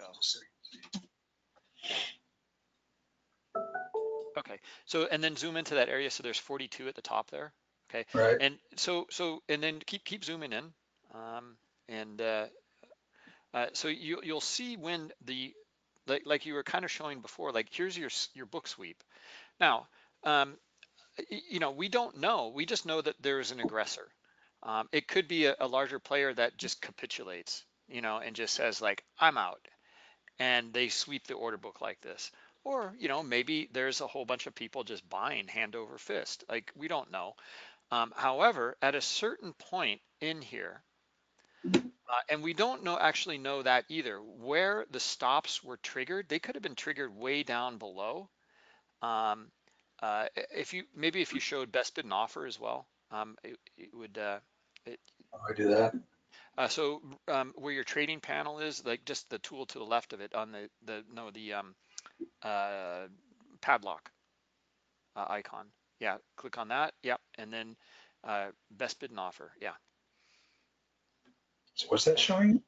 Okay, so, and then zoom into that area. So there's forty-two at the top there. Okay, right? And so, so, and then keep, keep zooming in. Um, and, uh, uh, so you, you'll see when the, like, like you were kind of showing before, like here's your, your book sweep. Now, um, you know, we don't know, we just know that there is an aggressor. Um, it could be a, a larger player that just capitulates, you know, and just says like, I'm out. And they sweep the order book like this. Or, you know, maybe there's a whole bunch of people just buying hand over fist. Like, we don't know. Um, however, at a certain point in here, uh, and we don't know actually know that either, where the stops were triggered, they could have been triggered way down below. Um, uh, if you maybe if you showed best bid and offer as well, um, it, it would. Uh, it, How I do that? Uh, so um, where your trading panel is, like just the tool to the left of it on the the no the um, uh, padlock uh, icon. Yeah, click on that. Yep, and then uh, best bid and offer. Yeah. So what's that showing?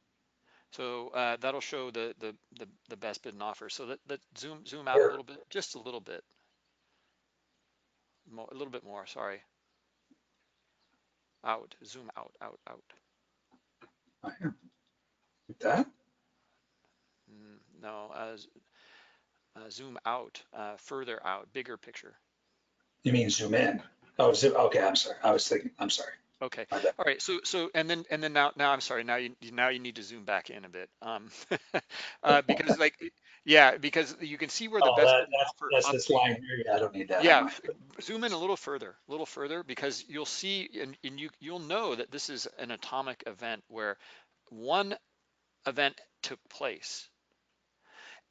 So uh, that'll show the, the the the best bid and offer. So that that zoom zoom out a little bit, just a little bit, more a little bit more. Sorry. Out, zoom out, out, out. I am. Like that? Mm, no, uh, uh, zoom out, uh, further out, bigger picture. You mean zoom in? Oh, zoom, okay, I'm sorry. I was thinking, I'm sorry. Okay. All right. So so and then and then now now I'm sorry. Now you now you need to zoom back in a bit. Um, uh, because like yeah, because you can see where the Oh, best that, that's, offer that's this line here. Yeah, I don't need that. Yeah, zoom in a little further, a little further, because you'll see and, and you you'll know that this is an atomic event where one event took place.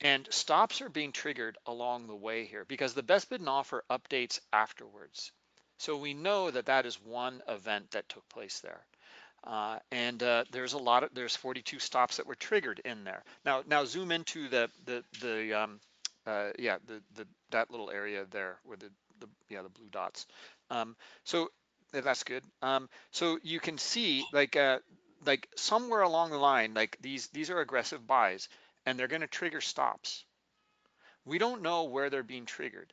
And stops are being triggered along the way here because the best bid and offer updates afterwards. So we know that that is one event that took place there. Uh, and uh, there's a lot of there's 42 stops that were triggered in there. Now now zoom into the the the um, uh, yeah the the that little area there where the the yeah the blue dots. Um, so that's good. Um, so you can see like uh, like somewhere along the line like these these are aggressive buys and they're going to trigger stops. We don't know where they're being triggered.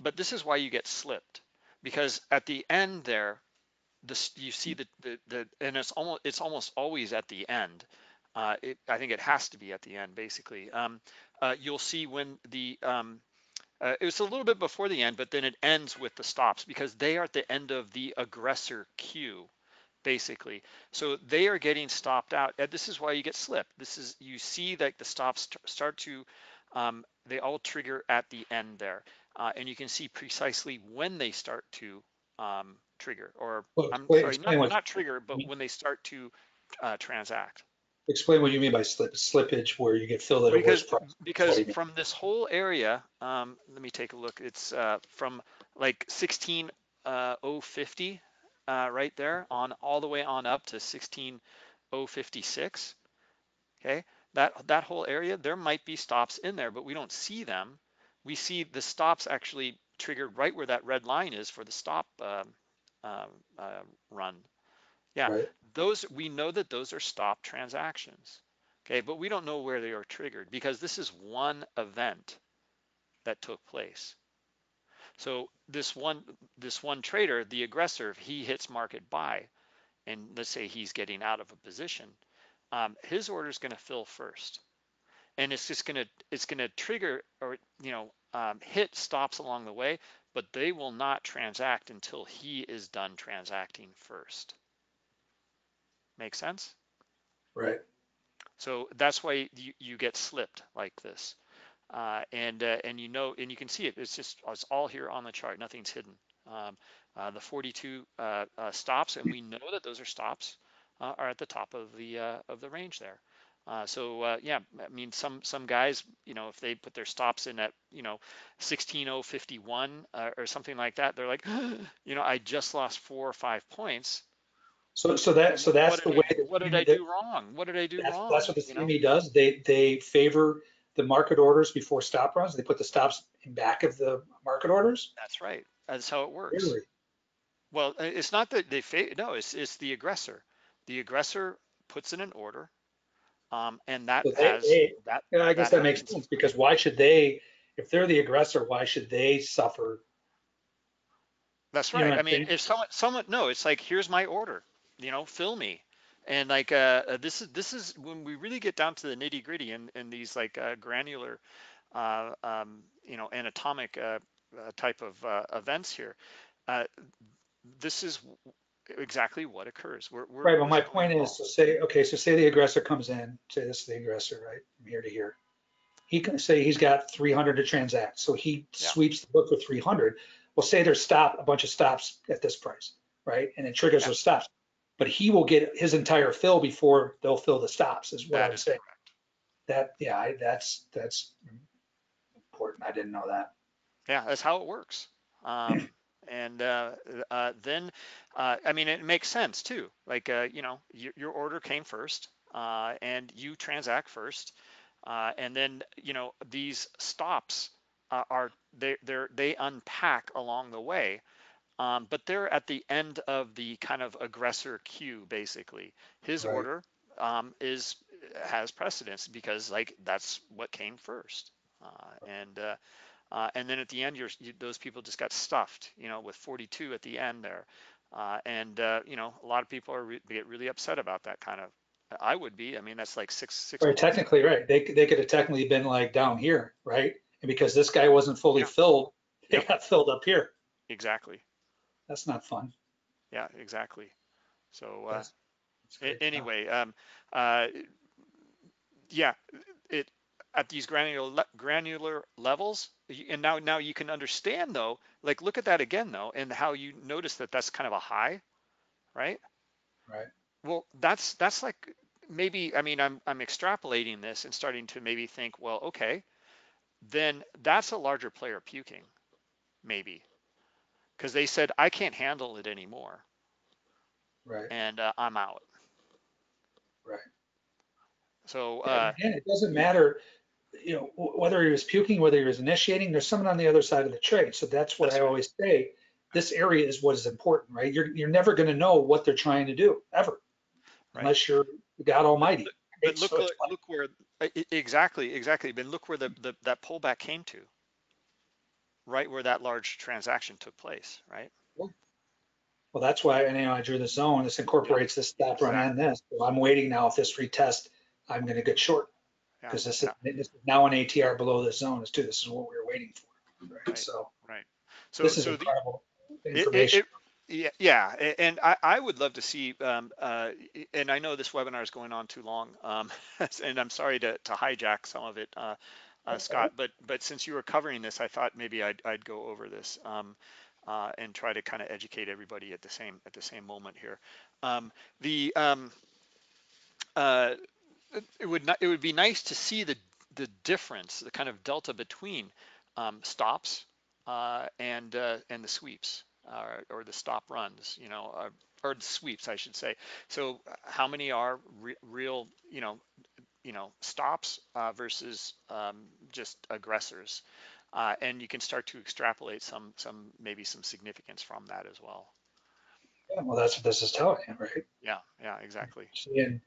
But this is why you get slipped because at the end there, this you see the the, the and it's almost it's almost always at the end. Uh, it, I think it has to be at the end basically. Um, uh, you'll see when the um, uh, it's a little bit before the end, but then it ends with the stops because they are at the end of the aggressor queue, basically. So they are getting stopped out. And this is why you get slipped. This is you see that the stops start to um, they all trigger at the end there, uh, and you can see precisely when they start to um, trigger, or Well, I'm explain- sorry, not, what- not trigger, but when they start to uh, transact. Explain what you mean by slip, slippage, where you get filled at a Because worse price. Because do you mean? from this whole area, um, let me take a look. It's uh, from like 16050 uh, right there on all the way on up to 16056. Okay, that that whole area, there might be stops in there, but we don't see them. We see the stops actually triggered right where that red line is for the stop um, um, uh, run. Yeah, Right. those we know that those are stop transactions. Okay, but we don't know where they are triggered because this is one event that took place. So this one this one trader, the aggressor, if he hits market buy, and let's say he's getting out of a position, um, his order is going to fill first, and it's just going to it's going to trigger or you know um, hit stops along the way, but they will not transact until he is done transacting first. Make sense? Right. So that's why you, you get slipped like this. Uh, and uh, and you know and you can see it. It's just it's all here on the chart. Nothing's hidden. Um, uh, the 42 uh, uh, stops, and we know that those are stops, uh, are at the top of the uh, of the range there. Uh, so uh, yeah, I mean some some guys, you know, if they put their stops in at you know 16051 uh, or something like that, they're like, you know, I just lost four or five points. So, so that, so that's the way. I, that what did I that- do wrong? What did I do That's, wrong? that's what the? CME does. They, they favor the market orders before stop runs. They put the stops in back of the market orders. That's right. That's how it works. Really? Well, it's not that they fa- no, it's it's the aggressor. The aggressor puts in an order, um, and that So they- has they- that. Yeah, I guess that that makes sense because why should they, if they're the aggressor, why should they suffer? That's You know right. I mean, if someone someone no, it's like here's my order. You know, fill me. And like uh, uh, this is this is when we really get down to the nitty gritty and and these like uh, granular, uh, um, you know, anatomic uh, uh, type of uh, events here. Uh, this is exactly what occurs. We're, we're Right, but my point you is, so say, okay, so say the aggressor comes in, say this is the aggressor, right, from here to here. He can say he's got 300 to transact, so he Yeah. sweeps the book for 300. Well, say there's stop, a bunch of stops at this price, right, and it triggers Yeah. those stops. But he will get his entire fill before they'll fill the stops, is what That I'm is saying. correct. That, yeah, I, that's, that's important. I didn't know that. Yeah, that's how it works. Um, and uh, uh, then, uh, I mean, it makes sense too. Like, uh, you know, your, your order came first, uh, and you transact first, uh, and then, you know, these stops uh, are they they they unpack along the way, um, but they're at the end of the kind of aggressor queue, basically. His Right. order um, is has precedence because like that's what came first, uh, and. Uh, and then at the end, you're, you, those people just got stuffed, you know, with 42 at the end there. Uh, and, uh, you know, a lot of people are re- get really upset about that kind of, I would be, I mean, that's like six, six. Right, technically, right, they, could- they could have technically been like down here, right? And because this guy wasn't fully Yeah. filled, they Yep. got filled up here. Exactly. That's not fun. Yeah, exactly. So, uh, That's- that's anyway, um, uh, yeah, it at these granular granular levels, and now now you can understand though. Like look at that again though, and how you notice that that's kind of a high, right? Right. Well, that's that's like maybe I mean I'm I'm extrapolating this and starting to maybe think, well, okay, then that's a larger player puking, maybe, because they said I can't handle it anymore Right. and uh, I'm out. Right. So uh, Again, it doesn't matter, you know, whether he was puking, whether he was initiating, there's someone on the other side of the trade. So that's what That's I right. always say. This area is what is important, right? You're, you're never going to know what they're trying to do, ever, Right. unless you're God Almighty. But So look, it's look, look where Exactly, exactly. But look where the, the that pullback came to, right where that large transaction took place, right? Well, well that's why, and you know, I drew the zone. This incorporates this stop run and this. So I'm waiting now. If this retest, I'm gonna get short. Because this is, this is now an ATR below this zone is too. This is what we were waiting for. Right. Right? So right. So this is so the, incredible It- it- information. it- Yeah, yeah, and I, I would love to see, um, uh, and I know this webinar is going on too long, um, and I'm sorry to, to hijack some of it, uh, uh, Scott, but, but since you were covering this, I thought maybe I'd, I'd go over this, um, uh, and try to kind of educate everybody at the same, at the same moment here. Um, the, um, uh, it- would not, it would be nice to see the, the difference, the kind of delta between, um, stops, uh, and, uh, and the sweeps uh, or the stop runs, you know, uh, or the sweeps, I should say. So uh, how many are re- real, you know, you know, stops uh, versus um, just aggressors, uh, and you can start to extrapolate some, some maybe some significance from that as well. Yeah, well, that's what this is telling you, right? Yeah, yeah, exactly. And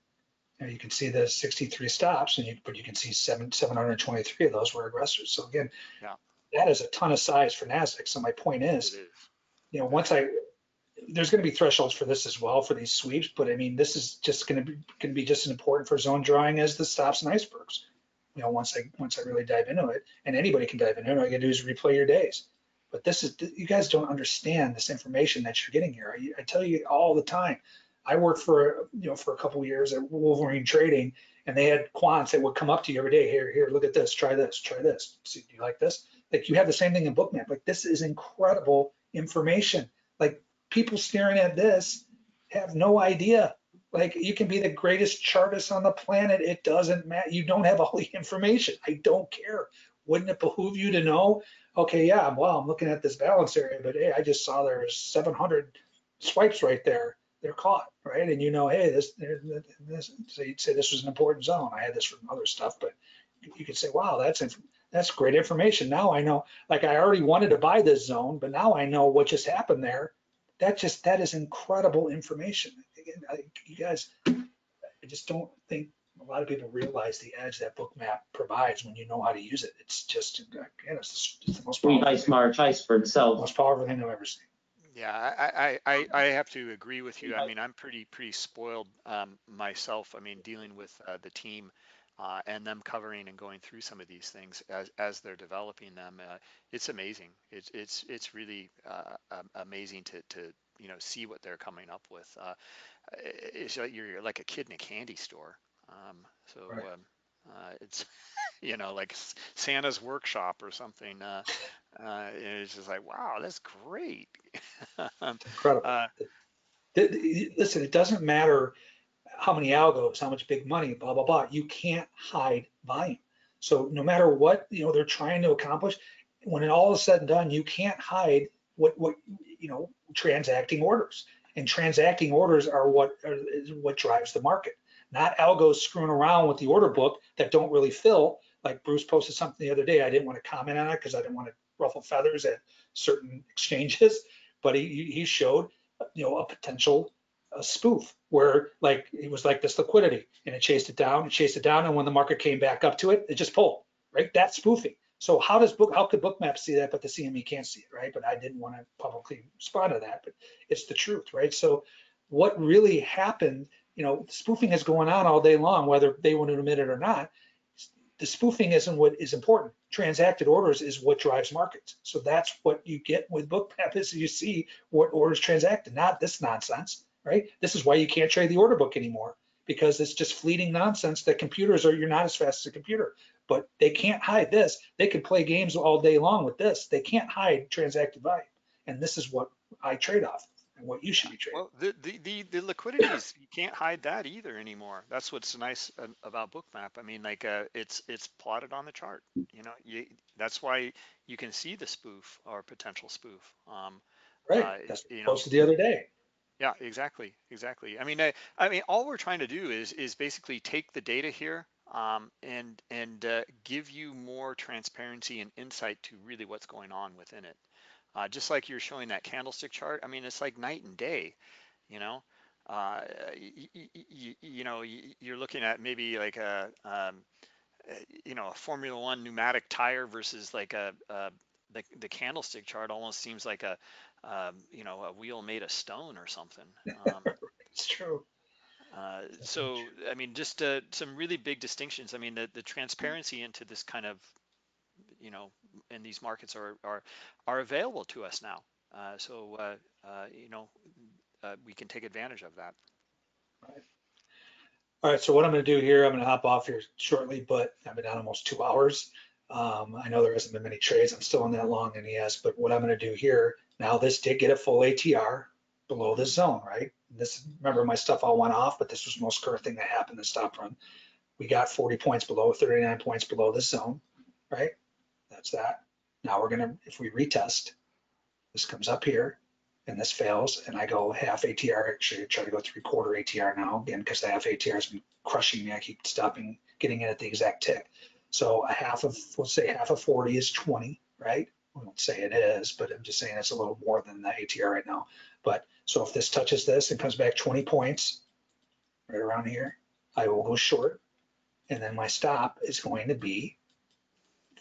you, know, you can see the 63 stops, and you but you can see seven 723 of those were aggressors. So again, Yeah. that is a ton of size for Nasdaq. So my point is, is. you know, once I there's going to be thresholds for this as well for these sweeps, but I mean, this is just going to be going to be just as important for zone drawing as the stops and icebergs. You know, once I once I really dive into it, and anybody can dive into it, all you got to do is replay your days. But this is you guys don't understand this information that you're getting here. I, I tell you all the time. I worked for you know for a couple years at Wolverine Trading, and they had quants that would come up to you every day. Here, here, look at this, try this, try this. See, do you like this? Like you have the same thing in Bookmap. Like this is incredible information. Like people staring at this have no idea. Like you can be the greatest chartist on the planet. It doesn't matter. You don't have all the information. I don't care. Wouldn't it behoove you to know? Okay, yeah, well, I'm looking at this balance area, but hey, I just saw there's 700 swipes right there. They're caught, right? And you know, hey, this, this, so you'd say this was an important zone. I had this from other stuff, but you could say, wow, that's inf- that's great information. Now I know, like I already wanted to buy this zone, but now I know what just happened there. That just that is incredible information. Again, I, you guys, I just don't think a lot of people realize the edge that Bookmap provides when you know how to use it. It's just again, it's, it's the most powerful, ice march iceberg south. most powerful thing I've ever seen. Yeah, I, I, I, I have to agree with you. I mean, I'm pretty, pretty spoiled um, myself. I mean, dealing with uh, the team uh, and them covering and going through some of these things as, as they're developing them, uh, it's amazing. It's, it's, it's really uh, amazing to, to, you know, see what they're coming up with. Uh, it's like you're, you're like a kid in a candy store. Um, so Right. um, uh, it's, you know, like Santa's workshop or something. Uh, uh, it's just like, wow, that's great. um, Incredible. uh, Listen, it doesn't matter how many algos, how much big money, blah, blah, blah. You can't hide volume. So no matter what, you know, they're trying to accomplish, when it all is said and done, you can't hide what, what, you know, transacting orders. And transacting orders are what, are, is what drives the market, not algos screwing around with the order book that don't really fill. Like Bruce posted something the other day. I didn't want to comment on it because I didn't want to ruffle feathers at certain exchanges, but he, he showed, you know, a potential a spoof where like it was like this liquidity and it chased it down, it chased it down, and when the market came back up to it, it just pulled, right? That's spoofing. So how does book how could bookmap see that, but the CME can't see it, right? But I didn't want to publicly respond to that, but it's the truth, right? So what really happened, you know, spoofing is going on all day long, whether they want to admit it or not. The spoofing isn't what is important. Transacted orders is what drives markets. So that's what you get with bookmap is you see what orders transacted, not this nonsense right? This is why you can't trade the order book anymore because it's just fleeting nonsense that computers are, you're not as fast as a computer, but they can't hide this. They can play games all day long with this. They can't hide transacted volume. And this is what I trade off and what you should be trading. Well, the, the, the, the liquidities, you can't hide that either anymore. That's what's nice uh, about Bookmap. I mean, like, uh, it's, it's plotted on the chart, you know, you, that's why you can see the spoof or potential spoof. Um, uh, Right, that's you know, posted the other day. yeah, exactly, exactly. I mean, I, I mean, all we're trying to do is, is basically take the data here, um, and, and, uh, give you more transparency and insight to really what's going on within it. Uh, just like you're showing that candlestick chart, I mean, it's like night and day, you know? Uh, you know, you're looking at maybe like a, um, you know, a Formula One pneumatic tire versus like a, a the, the candlestick chart almost seems like a, um, you know, a wheel made of stone or something. Um, It's true. uh, so, I mean, just uh, some really big distinctions. I mean, the, the transparency into this kind of, you know, in these markets are are are available to us now. Uh, so, uh, uh, you know, uh, we can take advantage of that. All right, so what I'm gonna do here, I'm gonna hop off here shortly, but I've been on almost two hours. Um, I know there hasn't been many trades. I'm still on that long NES, but what I'm gonna do here, now this did get a full ATR below this zone, right? This, remember my stuff all went off, but this was most current thing that happened the stop run. We got 40 points below, 39 points below this zone, right? That. Now we're gonna, if we retest, this comes up here and this fails and I go half ATR, actually try to go three quarter ATR now again, because the half ATR has been crushing me. I keep stopping, getting in at the exact tick. So a half of, let's say half of 40 is 20, right? I won't say it is, but I'm just saying it's a little more than the ATR right now. But so if this touches this and comes back 20 points, right around here, I will go short. And then my stop is going to be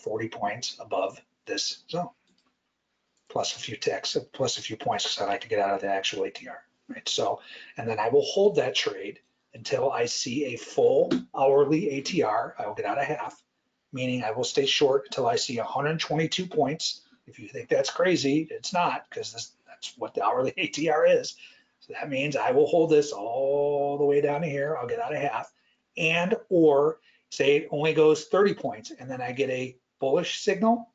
40 points above this zone. Plus a few ticks, plus a few points because I like to get out of the actual ATR, right? So, and then I will hold that trade until I see a full hourly ATR. I will get out of half, meaning I will stay short until I see 122 points. If you think that's crazy, it's not because that's what the hourly ATR is. So that means I will hold this all the way down to here. I'll get out of half and or say it only goes 30 points and then I get a bullish signal.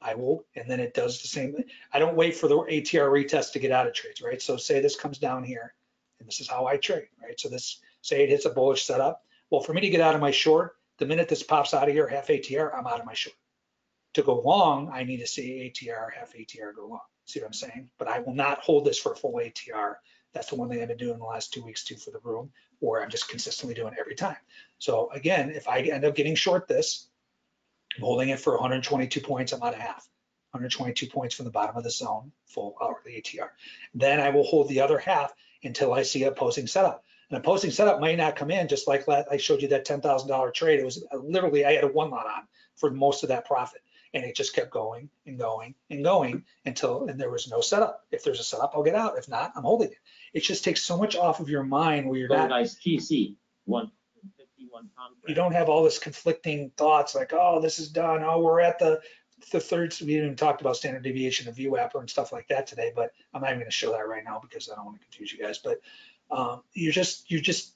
I will, and then it does the same. I don't wait for the ATR retest to get out of trades, right? So say this comes down here and this is how I trade, right? So this, say it hits a bullish setup. Well, for me to get out of my short, the minute this pops out of here, half ATR, I'm out of my short. To go long, I need to see ATR, half ATR go long. See what I'm saying? But I will not hold this for a full ATR. That's the one thing I've been doing the last two weeks too for the room, or I'm just consistently doing every time. So again, if I end up getting short this, I'm holding it for 122 points, I'm out of half. 122 points from the bottom of the zone, full uh, hourly ATR. Then I will hold the other half until I see a posting setup. And a posting setup may not come in, just like I showed you that $10,000 trade. It was uh, literally, I had a one lot on for most of that profit. And it just kept going and going and going until, and there was no setup. If there's a setup, I'll get out. If not, I'm holding it. It just takes so much off of your mind where you're So not, guys, TC, one fifty-one contract. you don't have all this conflicting thoughts like, oh, this is done. Oh, we're at the, the third, we even talked about standard deviation of VWAPR and stuff like that today, but I'm not even gonna show that right now because I don't want to confuse you guys, but um, you're just, you're just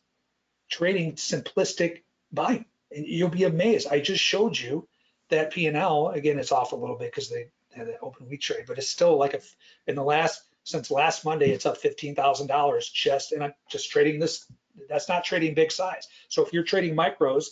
trading simplistic buying and you'll be amazed. I just showed you that P and L, again, it's off a little bit because they had an open week trade, but it's still like a, in the last, since last Monday, it's up $15,000 just, and I'm just trading this, that's not trading big size. So if you're trading micros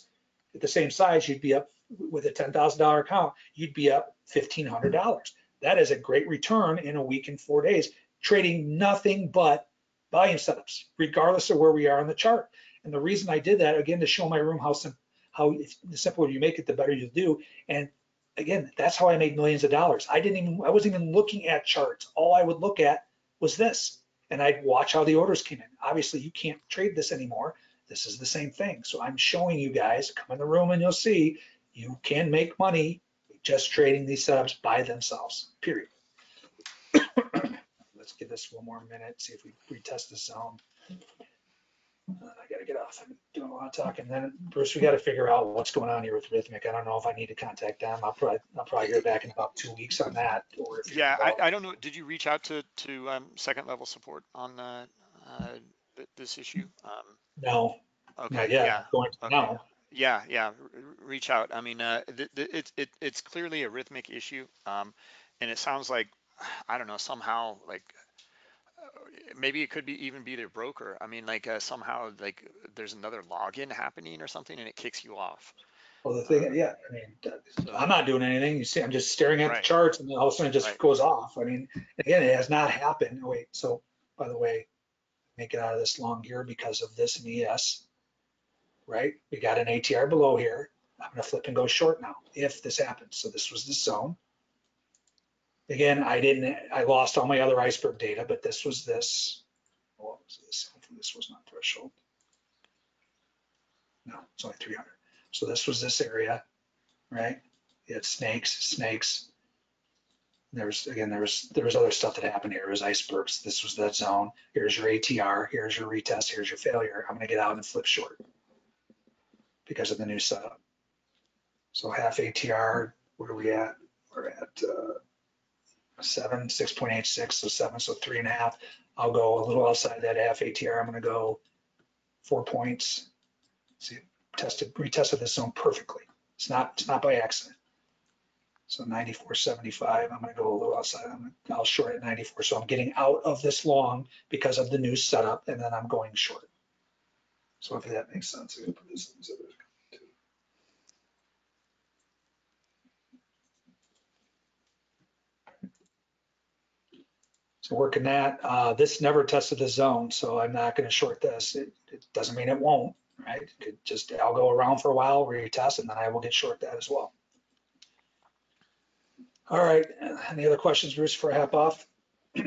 at the same size, you'd be up with a $10,000 account, you'd be up $1,500. That is a great return in a week and four days, trading nothing but volume setups, regardless of where we are on the chart. And the reason I did that, again, to show my room how, sim- how the simpler you make it, the better you do. And again, that's how I made millions of dollars. I didn't even, I wasn't even looking at charts. All I would look at was this. And I'd watch how the orders came in. Obviously, you can't trade this anymore. This is the same thing. So I'm showing you guys, come in the room and you'll see you can make money just trading these setups by themselves, period. Let's give this one more minute, see if we retest the zone. I gotta get off. I'm doing a lot of talking. Then Bruce, we gotta figure out what's going on here with Rithmic. I don't know if I need to contact them. I'll probably, I'll probably hear back in about two weeks on that. or if- Yeah, I, I don't know. Did you reach out to, to um, second level support on uh, uh, this issue? Um, No, okay, not yeah. Going Okay. now. Yeah, yeah, reach out. I mean, uh, th- th- it's it, it's clearly a Rithmic issue, um, and it sounds like I don't know somehow like maybe it could be even be their broker. I mean, like uh, somehow like there's another login happening or something, and it kicks you off. Well, the thing, yeah, I mean, So, I'm not doing anything. You see, I'm just staring at the charts and then all of a sudden it just Right. goes off. I mean, again, it has not happened. Wait, so by the way, make it out of this long here because of this and ES, right? We got an ATR below here. I'm gonna flip and go short now if this happens. So this was the zone. Again, I didn't, I lost all my other iceberg data, but this was this. What was this? Hopefully this was not threshold. No, it's only 300. So this was this area, right? You had snakes, snakes. There's, again, there was, there was other stuff that happened here. It was icebergs. This was that zone. Here's your ATR, here's your retest, here's your failure. I'm gonna get out and flip short because of the new setup. So half ATR, where are we at? We're at uh, seven, 6.86, so seven, so three and a half. I'll go a little outside that half ATR. I'm gonna go four points. See, tested, retested this zone perfectly. It's not, it's not by accident. So 94.75, I'm gonna go a little outside. I'm, I'll short at 94. So I'm getting out of this long because of the new setup and then I'm going short. So if that makes sense, I'm gonna put this in this other too. So working that, uh, this never tested the zone, so I'm not gonna short this. It, it doesn't mean it won't, right? It could just, I'll go around for a while, retest, and then I will get short that as well. All right, any other questions, Bruce, for I hop off?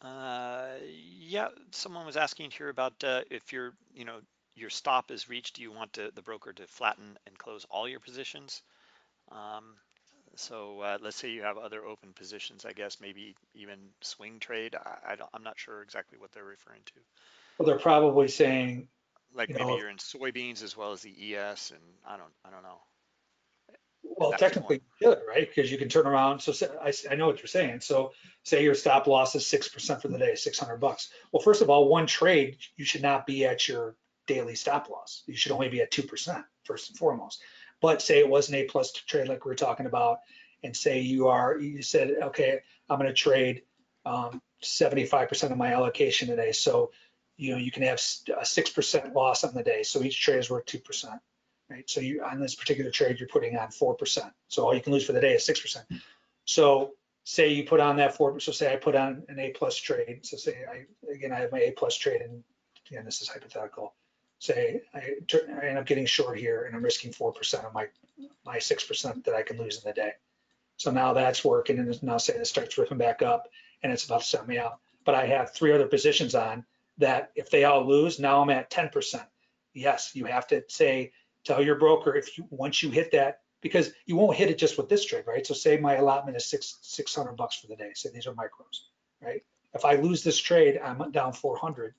Uh, yeah, someone was asking here about uh, if your, you know, your stop is reached, do you want to, the broker to flatten and close all your positions? Um, so uh, let's say you have other open positions, I guess, maybe even swing trade. I, I don't, I'm not sure exactly what they're referring to. Well, they're probably saying, Like You maybe know, you're in soybeans as well as the ES and I don't, I don't know. well, That's technically you should, right? Because you can turn around, so say- I, I know what you're saying. So say your stop loss is six percent for the day, six hundred bucks. Well, first of all, one trade, you should not be at your daily stop loss. You should only be at two percent, first and foremost. But say it was an A plus trade like we are talking about, and say you are, you said, okay, I'm gonna trade um, seventy-five percent of my allocation today. So, you know, you can have a six percent loss on the day. So each trade is worth two percent. Right, so you, on this particular trade, you're putting on four percent. So all you can lose for the day is six percent. So say you put on that four, so say I put on an A plus trade. So say I, again, I have my A plus trade and again, this is hypothetical. Say I, turn- I end up getting short here and I'm risking four percent of my, my six percent that I can lose in the day. So now that's working and now say it starts ripping back up and it's about to set me out. But I have three other positions on that if they all lose, now I'm at ten percent. Yes, you have to say, tell your broker if you, once you hit that, because you won't hit it just with this trade, right? So say my allotment is six, six hundred bucks for the day. Say these are micros, right? If I lose this trade, I'm down four hundred.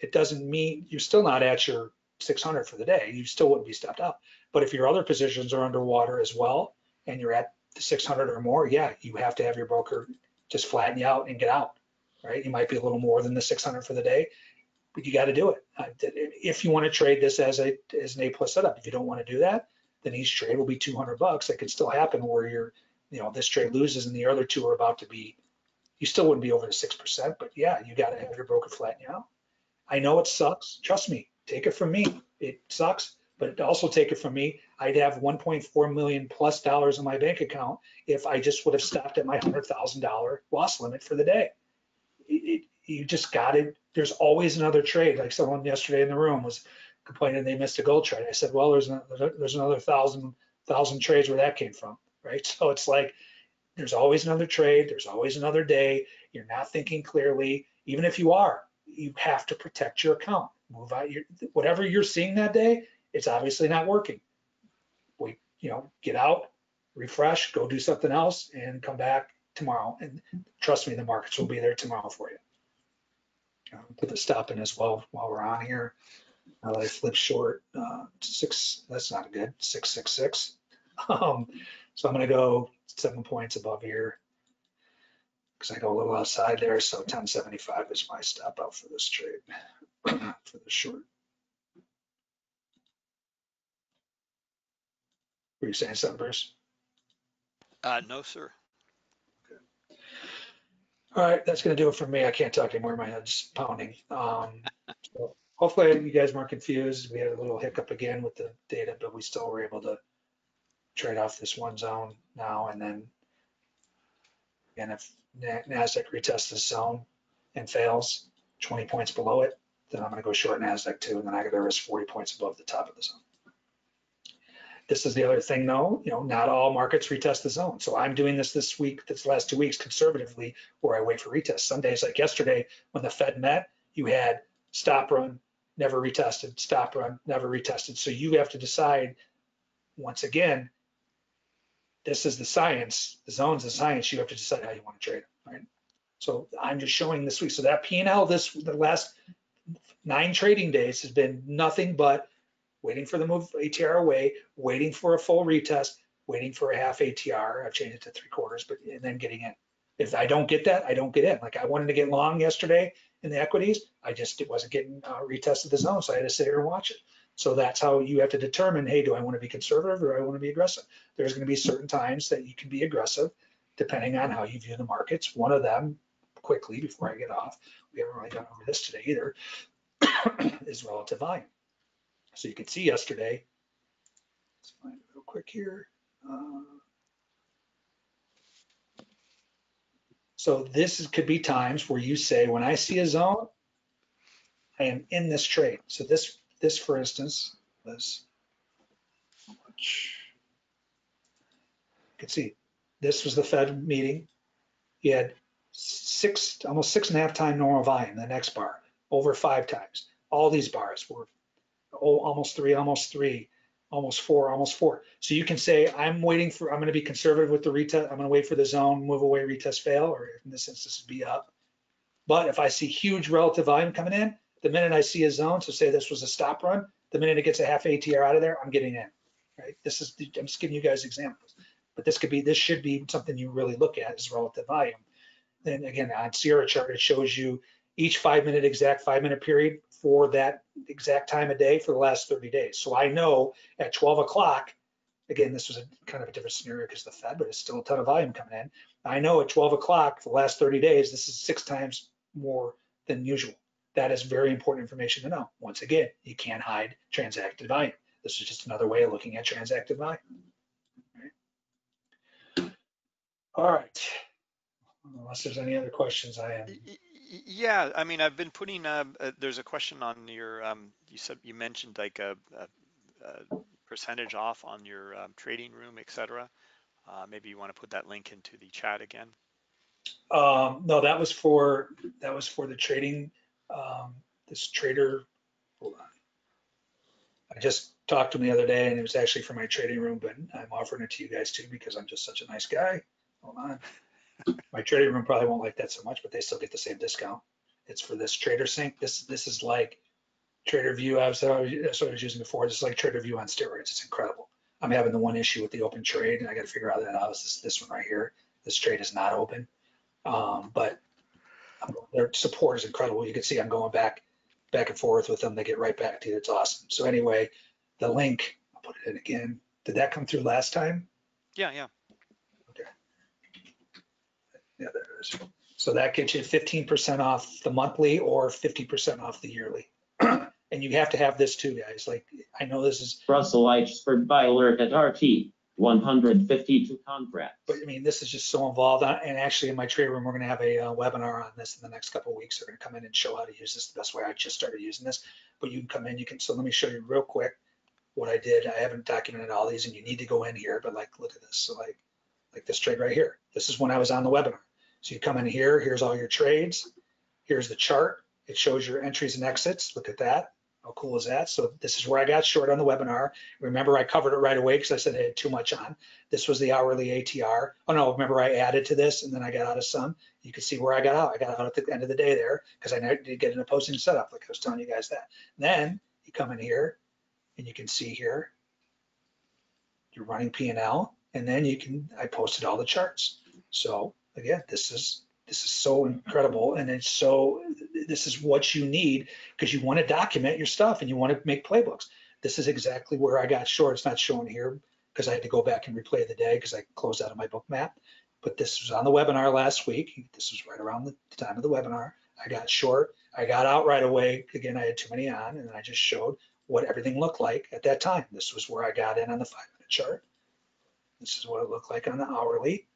It doesn't mean you're still not at your six hundred for the day. You still wouldn't be stepped up. But if your other positions are underwater as well, and you're at the six hundred or more, yeah, you have to have your broker just flatten you out and get out, right? You might be a little more than the six hundred for the day, but you got to do it. Uh, If you want to trade this as a, as an A plus setup, if you don't want to do that, then each trade will be 200 bucks. That could still happen where you're, you know, this trade loses and the other two are about to be, you still wouldn't be over the 6%, but yeah, you got to have your broker flatten you out. I know it sucks. Trust me, take it from me. It sucks, but also take it from me. I'd have 1.4 million plus dollars in my bank account if I just would have stopped at my $100,000 loss limit for the day. It, it, you just got it. There's always another trade. Like someone yesterday in the room was complaining they missed a gold trade. I said, well, there's another, there's another thousand thousand trades where that came from, right? So it's like there's always another trade. There's always another day. You're not thinking clearly. Even if you are, you have to protect your account. Move out your whatever you're seeing that day. It's obviously not working. We, you know, get out, refresh, go do something else, and come back tomorrow. And trust me, the markets will be there tomorrow for you. Uh, Put the stop in as well while we're on here. That I flip short, uh, six, that's not good, six, six, six. Um, so I'm gonna go seven points above here. Cause I go a little outside there, so ten seventy-five is my stop out for this trade, for the short. Were you saying something, Bruce? Uh, no, sir. Okay. All right, that's gonna do it for me. I can't talk anymore. My head's pounding. Um, so hopefully you guys weren't confused. We had a little hiccup again with the data, but we still were able to trade off this one zone now and then. And if Na- NASDAQ retests this zone and fails twenty points below it, then I'm gonna go short NASDAQ too, and then I gotta risk forty points above the top of the zone. This is the other thing though, you know, not all markets retest the zone. So I'm doing this this week, this last two weeks conservatively, where I wait for retest. Some days like yesterday, when the Fed met, you had stop run, never retested, stop run, never retested. So you have to decide, once again, this is the science, the zone's the science, you have to decide how you want to trade it, right? So I'm just showing this week, so that P and L this, the last nine trading days has been nothing but waiting for the move ATR away, waiting for a full retest, waiting for a half ATR, I've changed it to three quarters, but, and then getting in. If I don't get that, I don't get in. Like I wanted to get long yesterday in the equities, I just, it wasn't getting uh, retested the zone, so I had to sit here and watch it. So that's how you have to determine, hey, do I want to be conservative or do I want to be aggressive? There's going to be certain times that you can be aggressive depending on how you view the markets. One of them, quickly before I get off, we haven't really gone over this today either, is relative volume. So you can see yesterday, let's find it real quick here. Uh, So this is- could be times where you say, when I see a zone, I am in this trade. So this, this for instance, was much? You can see, this was the Fed meeting. You had six, almost six and a half time normal volume, the next bar, over five times. All these bars were oh, almost three, almost three, almost four, almost four. So you can say, I'm waiting for, I'm going to be conservative with the retest. I'm going to wait for the zone, move away, retest fail, or in this instance, be up. But if I see huge relative volume coming in, the minute I see a zone, so say this was a stop run, the minute it gets a half ATR out of there, I'm getting in, right? This is, I'm just giving you guys examples. But this could be, this should be something you really look at is relative volume. Then again, on Sierra chart, it shows you each five minute exact five minute period for that exact time of day for the last 30 days. So I know at 12 o'clock, again, this was a kind of a different scenario because the Fed, but it's still a ton of volume coming in. I know at 12 o'clock for the last 30 days, this is six times more than usual. That is very important information to know. Once again, you can't hide transacted volume. This is just another way of looking at transacted volume. All right. Unless there's any other questions, I am. Yeah, I mean, I've been putting, uh, uh, there's a question on your, um, you said, you mentioned like a, a, a percentage off on your um, trading room, et cetera. Uh, maybe you want to put that link into the chat again. Um, no, that was for, that was for the trading, um, this trader, hold on. I just talked to him the other day and it was actually for my trading room, but I'm offering it to you guys too because I'm just such a nice guy. Hold on. My trading room probably won't like that so much, but they still get the same discount. It's for this TraderSync. This, this is like Tradervue. I was, I was using before. This is like Tradervue on steroids. It's incredible. I'm having the one issue with the open trade and I got to figure out that. This, this one right here? This trade is not open. Um, but their support is incredible. You can see I'm going back, back and forth with them. They get right back to you. It's awesome. So anyway, the link, I'll put it in again. Did that come through last time? Yeah, yeah. Okay. Yeah, there it is. So that gets you fifteen percent off the monthly or fifty percent off the yearly. And you have to have this too, guys. Like, I know this is, Russell Eichberg by alert at RT, 152 contracts. but I mean, this is just so involved. Uh, And actually in my trade room, we're gonna have a uh, webinar on this in the next couple of weeks. They're gonna come in and show how to use this the best way. I just started using this. But you can come in, you can, so let me show you real quick what I did. I haven't documented all these and you need to go in here, but like, look at this. So like, like this trade right here. This is when I was on the webinar. So you come in here, here's all your trades. Here's the chart. It shows your entries and exits. Look at that. How cool is that? So this is where I got short on the webinar. Remember, I covered it right away because I said I had too much on. This was the hourly ATR. Oh no, remember I added to this and then I got out of some. You can see where I got out. I got out at the end of the day there because I did get an opposing setup, like I was telling you guys that. Then you come in here and you can see here, you're running P and L, and then you can, I posted all the charts. So again, this is, this is so incredible and it's so, this is what you need because you want to document your stuff and you want to make playbooks. This is exactly where I got short. It's not shown here because I had to go back and replay the day because I closed out of my Bookmap. But this was on the webinar last week. This was right around the time of the webinar. I got short. I got out right away. Again, I had too many on and I just showed what everything looked like at that time. This was where I got in on the five minute chart. This is what it looked like on the hourly,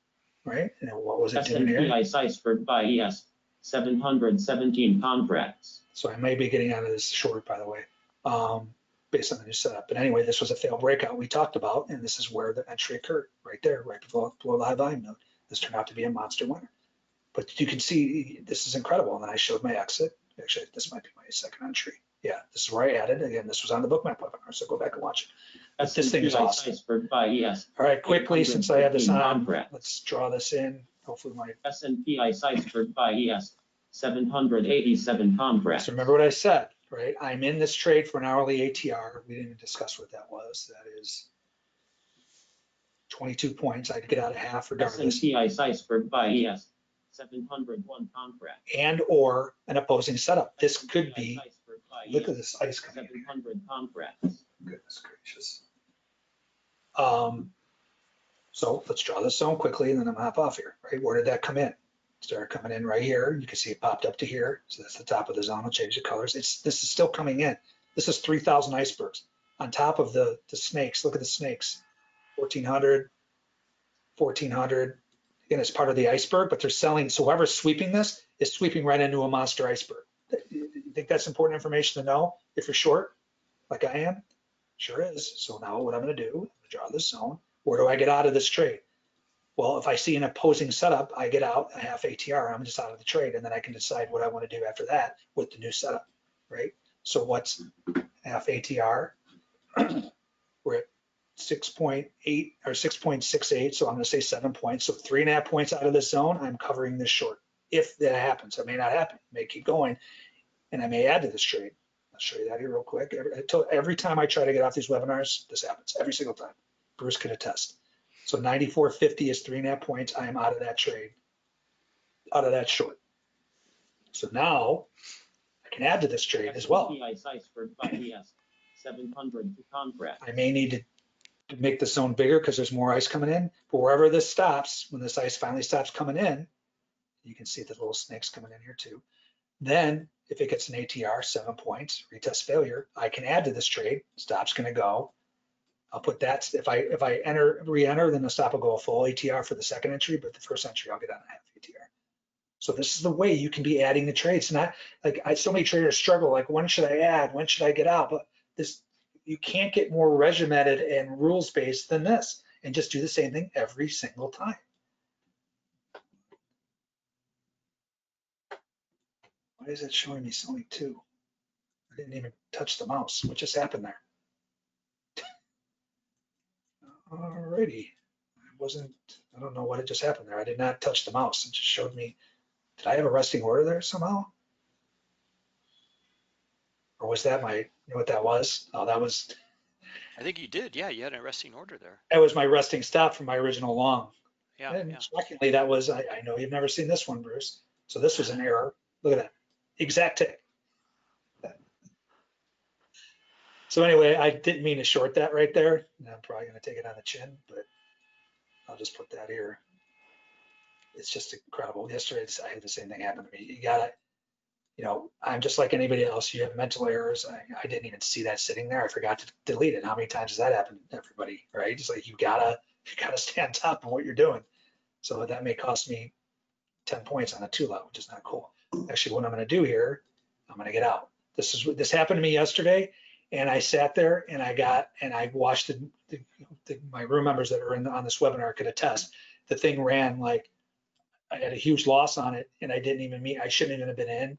right? And what was it doing S&P here? Iceberg by ES, 717 contracts. So I may be getting out of this short, by the way, um, based on the new setup. But anyway, this was a failed breakout we talked about, and this is where the entry occurred, right there, right below, below the high volume node. This turned out to be a monster winner. But you can see this is incredible. And then I showed my exit. Actually, this might be my second entry. Yeah, this is where I added. Again, this was on the bookmap webinar, so go back and watch it. S This thing is awesome. Iceberg by ES, All right, quickly, since I have this 815 on, contract. let's draw this in. Hopefully my, S and P Iceberg by ES, seven hundred eighty-seven contract. so remember what I said, right? I'm in this trade for an hourly ATR. We didn't even discuss what that was. That is 22 points. I'd get out of half S and regardless. P Iceberg by ES, seven hundred one contract. And or an opposing setup. This could be, look at this ice coming in Seven contracts. Goodness gracious. Um, so let's draw this zone quickly and then I'm hop off here, right? Where did that come in? Started coming in right here. You can see it popped up to here. So that's the top of the zone. I'll change the colors. It's, this is still coming in. This is three thousand icebergs on top of the, the snakes. Look at the snakes. 1400, 1400. Again, it's part of the iceberg, but they're selling, so whoever's sweeping this is sweeping right into a monster iceberg. You think that's important information to know if you're short, like I am? Sure is. So now what I'm gonna do, I'm gonna draw this zone. Where do I get out of this trade? Well, if I see an opposing setup, I get out a half ATR, I'm just out of the trade, and then I can decide what I wanna do after that with the new setup, right? So what's half ATR? We're at six point eight or six point six eight, so I'm gonna say seven points. So three and a half points out of this zone, I'm covering this short. If that happens, it may not happen, it may keep going, and I may add to this trade. Show you that here real quick. Every, every time I try to get off these webinars, this happens, every single time. Bruce can attest. So ninety-four fifty is three and a half points. I am out of that trade, out of that short. So now I can add to this trade as well. S&P Iceberg by ES, seven hundred contract. I may need to to make the zone bigger because there's more ice coming in, but wherever this stops, when this ice finally stops coming in, you can see the little snakes coming in here too. Then if it gets an ATR, seven points, retest failure, I can add to this trade. Stop's gonna go. I'll put that, if I, if I enter, re-enter, then the stop will go a full ATR for the second entry, but the first entry I'll get on a half ATR. So this is the way you can be adding the trades. Not like I, so many traders struggle, like when should I add? When should I get out? But this, you can't get more regimented and rules based than this and just do the same thing every single time. Is it showing me only two? I didn't even touch the mouse. What just happened there? Alrighty. I wasn't, I don't know what had just happened there. I did not touch the mouse. It just showed me, did I have a resting order there somehow? Or was that my, you know what that was? Oh, that was, I think you did. Yeah, you had a resting order there. that was my resting stop from my original long. Yeah, And yeah. shockingly, that was, I, I know you've never seen this one, Bruce. So this was an error. Look at that. Exact. So anyway, I didn't mean to short that right there. I'm probably gonna take it on the chin, but I'll just put that here. It's just incredible. Yesterday, I had the same thing happen to me. You gotta, you know, I'm just like anybody else. You have mental errors. I, I didn't even see that sitting there. I forgot to delete it. How many times has that happened to everybody, right? It's like you gotta, you gotta stay on top of what you're doing. So that may cost me ten points on a two lot, which is not cool. Actually, what I'm gonna do here, I'm gonna get out. This is, this happened to me yesterday, and I sat there and I got, and I watched the, the, the- my room members that are in, on this webinar could attest. The thing ran like, I had a huge loss on it and I didn't even meet. I shouldn't even have been in.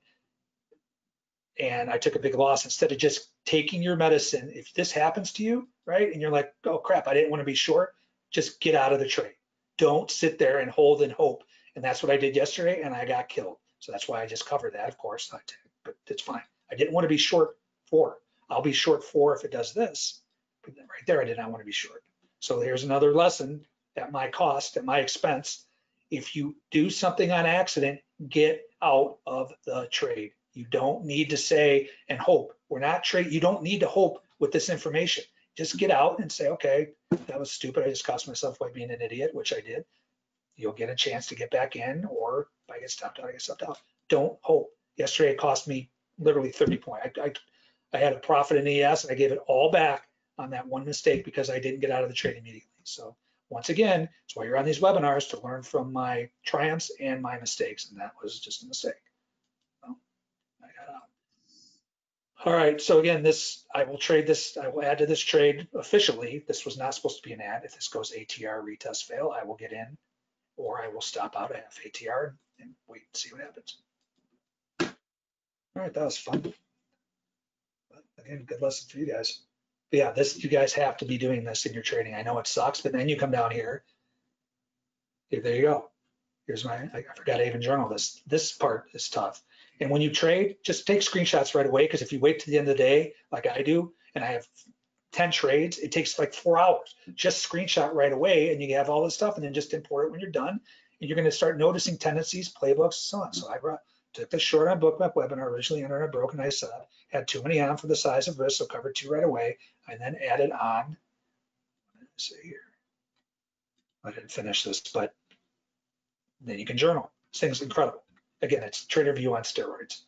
And I took a big loss instead of just taking your medicine. If this happens to you, right, and you're like, oh crap, I didn't want to be short, just get out of the trade. Don't sit there and hold and hope. And that's what I did yesterday and I got killed. So that's why I just covered that, of course, I did, but it's fine. I didn't want to be short four. I'll be short four if it does this. But right there, I did not want to be short. So here's another lesson at my cost, at my expense. If you do something on accident, get out of the trade. You don't need to say and hope. We're not trade. You don't need to hope with this information. Just get out and say, okay, that was stupid. I just cost myself by being an idiot, which I did. You'll get a chance to get back in, or I get stopped out, I get stopped out. Don't hope. Yesterday, it cost me literally 30 point. I, I, I had a profit in ES and I gave it all back on that one mistake because I didn't get out of the trade immediately. So once again, it's why you're on these webinars to learn from my triumphs and my mistakes. And that was just a mistake. I got out. All right, so again, this, I will trade this, I will add to this trade officially. This was not supposed to be an ad. If this goes ATR retest fail, I will get in or I will stop out at ATR and wait and see what happens. All right, that was fun. But Again, good lesson for you guys. But yeah, this, you guys have to be doing this in your trading. I know it sucks, but then you come down here. Here, there you go. Here's my, I I forgot to even journal this. This part is tough. And when you trade, just take screenshots right away, because if you wait to the end of the day, like I do, and I have 10 trades, it takes like four hours. Just screenshot right away and you have all this stuff and then just import it when you're done. You're gonna start noticing tendencies, playbooks, so on. So I brought, took the short on bookmap webinar, originally entered a broken I said, had too many on for the size of risk, so covered two right away, and then added on. Let's see here. I didn't finish this, but then you can journal. This thing's incredible. Again, it's Tradervue on steroids.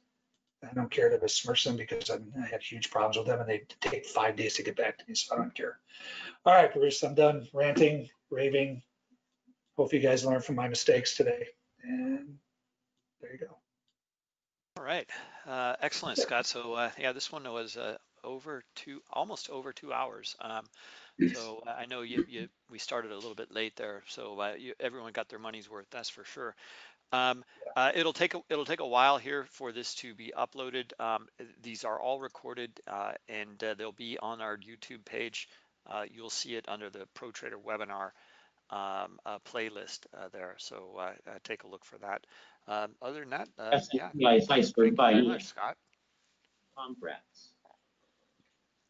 I don't care to besmirch them because I'm- I had huge problems with them and they take five days to get back to me, so I don't care. All right, Bruce, I'm done ranting, raving. Hope you guys learned from my mistakes today. And there you go. All right, uh, excellent, Scott. So, uh, yeah, this one was, uh, over two, almost over two hours. Um, so uh, I know you, you, we started a little bit late there, so, uh, you, everyone got their money's worth, that's for sure. Um, uh, it'll take, a it'll take a while here for this to be uploaded. Um, these are all recorded, uh, and uh, they'll be on our YouTube page. Uh, you'll see it under the Pro Trader webinar, um, uh, playlist, uh, there. So, uh, uh, take a look for that. Um, other than that, uh, yeah. SNPI Thank iceberg you by very much, ES Scott. contracts.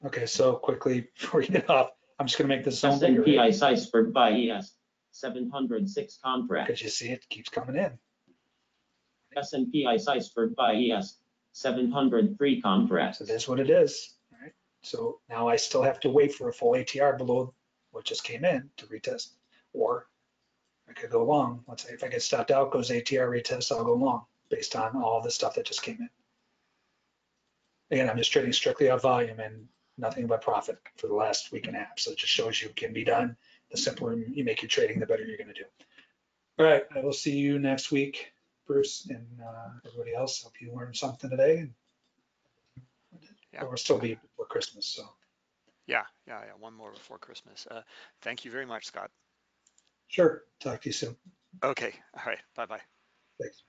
Okay, so quickly before you get off, I'm just gonna make this zone bigger SNPI iceberg by ES seven hundred six contracts. because you see it keeps coming in. SNPI iceberg by ES seven hundred three contracts. So it is what it is, right? So now I still have to wait for a full ATR below what just came in to retest. Or I could go long. Let's say if I get stopped out, goes ATR retest, I'll go long based on all the stuff that just came in. Again, I'm just trading strictly off volume and nothing but profit for the last week and a half. So it just shows you it can be done. The simpler you make your trading, the better you're gonna do. All right, I will see you next week, Bruce and uh, everybody else. Hope you learned something today. Yeah. We'll still be before Christmas, so. Yeah, yeah, yeah. One more before Christmas. Uh, thank you very much, Scott. Sure, talk to you soon. Okay, all right. Bye bye. Thanks.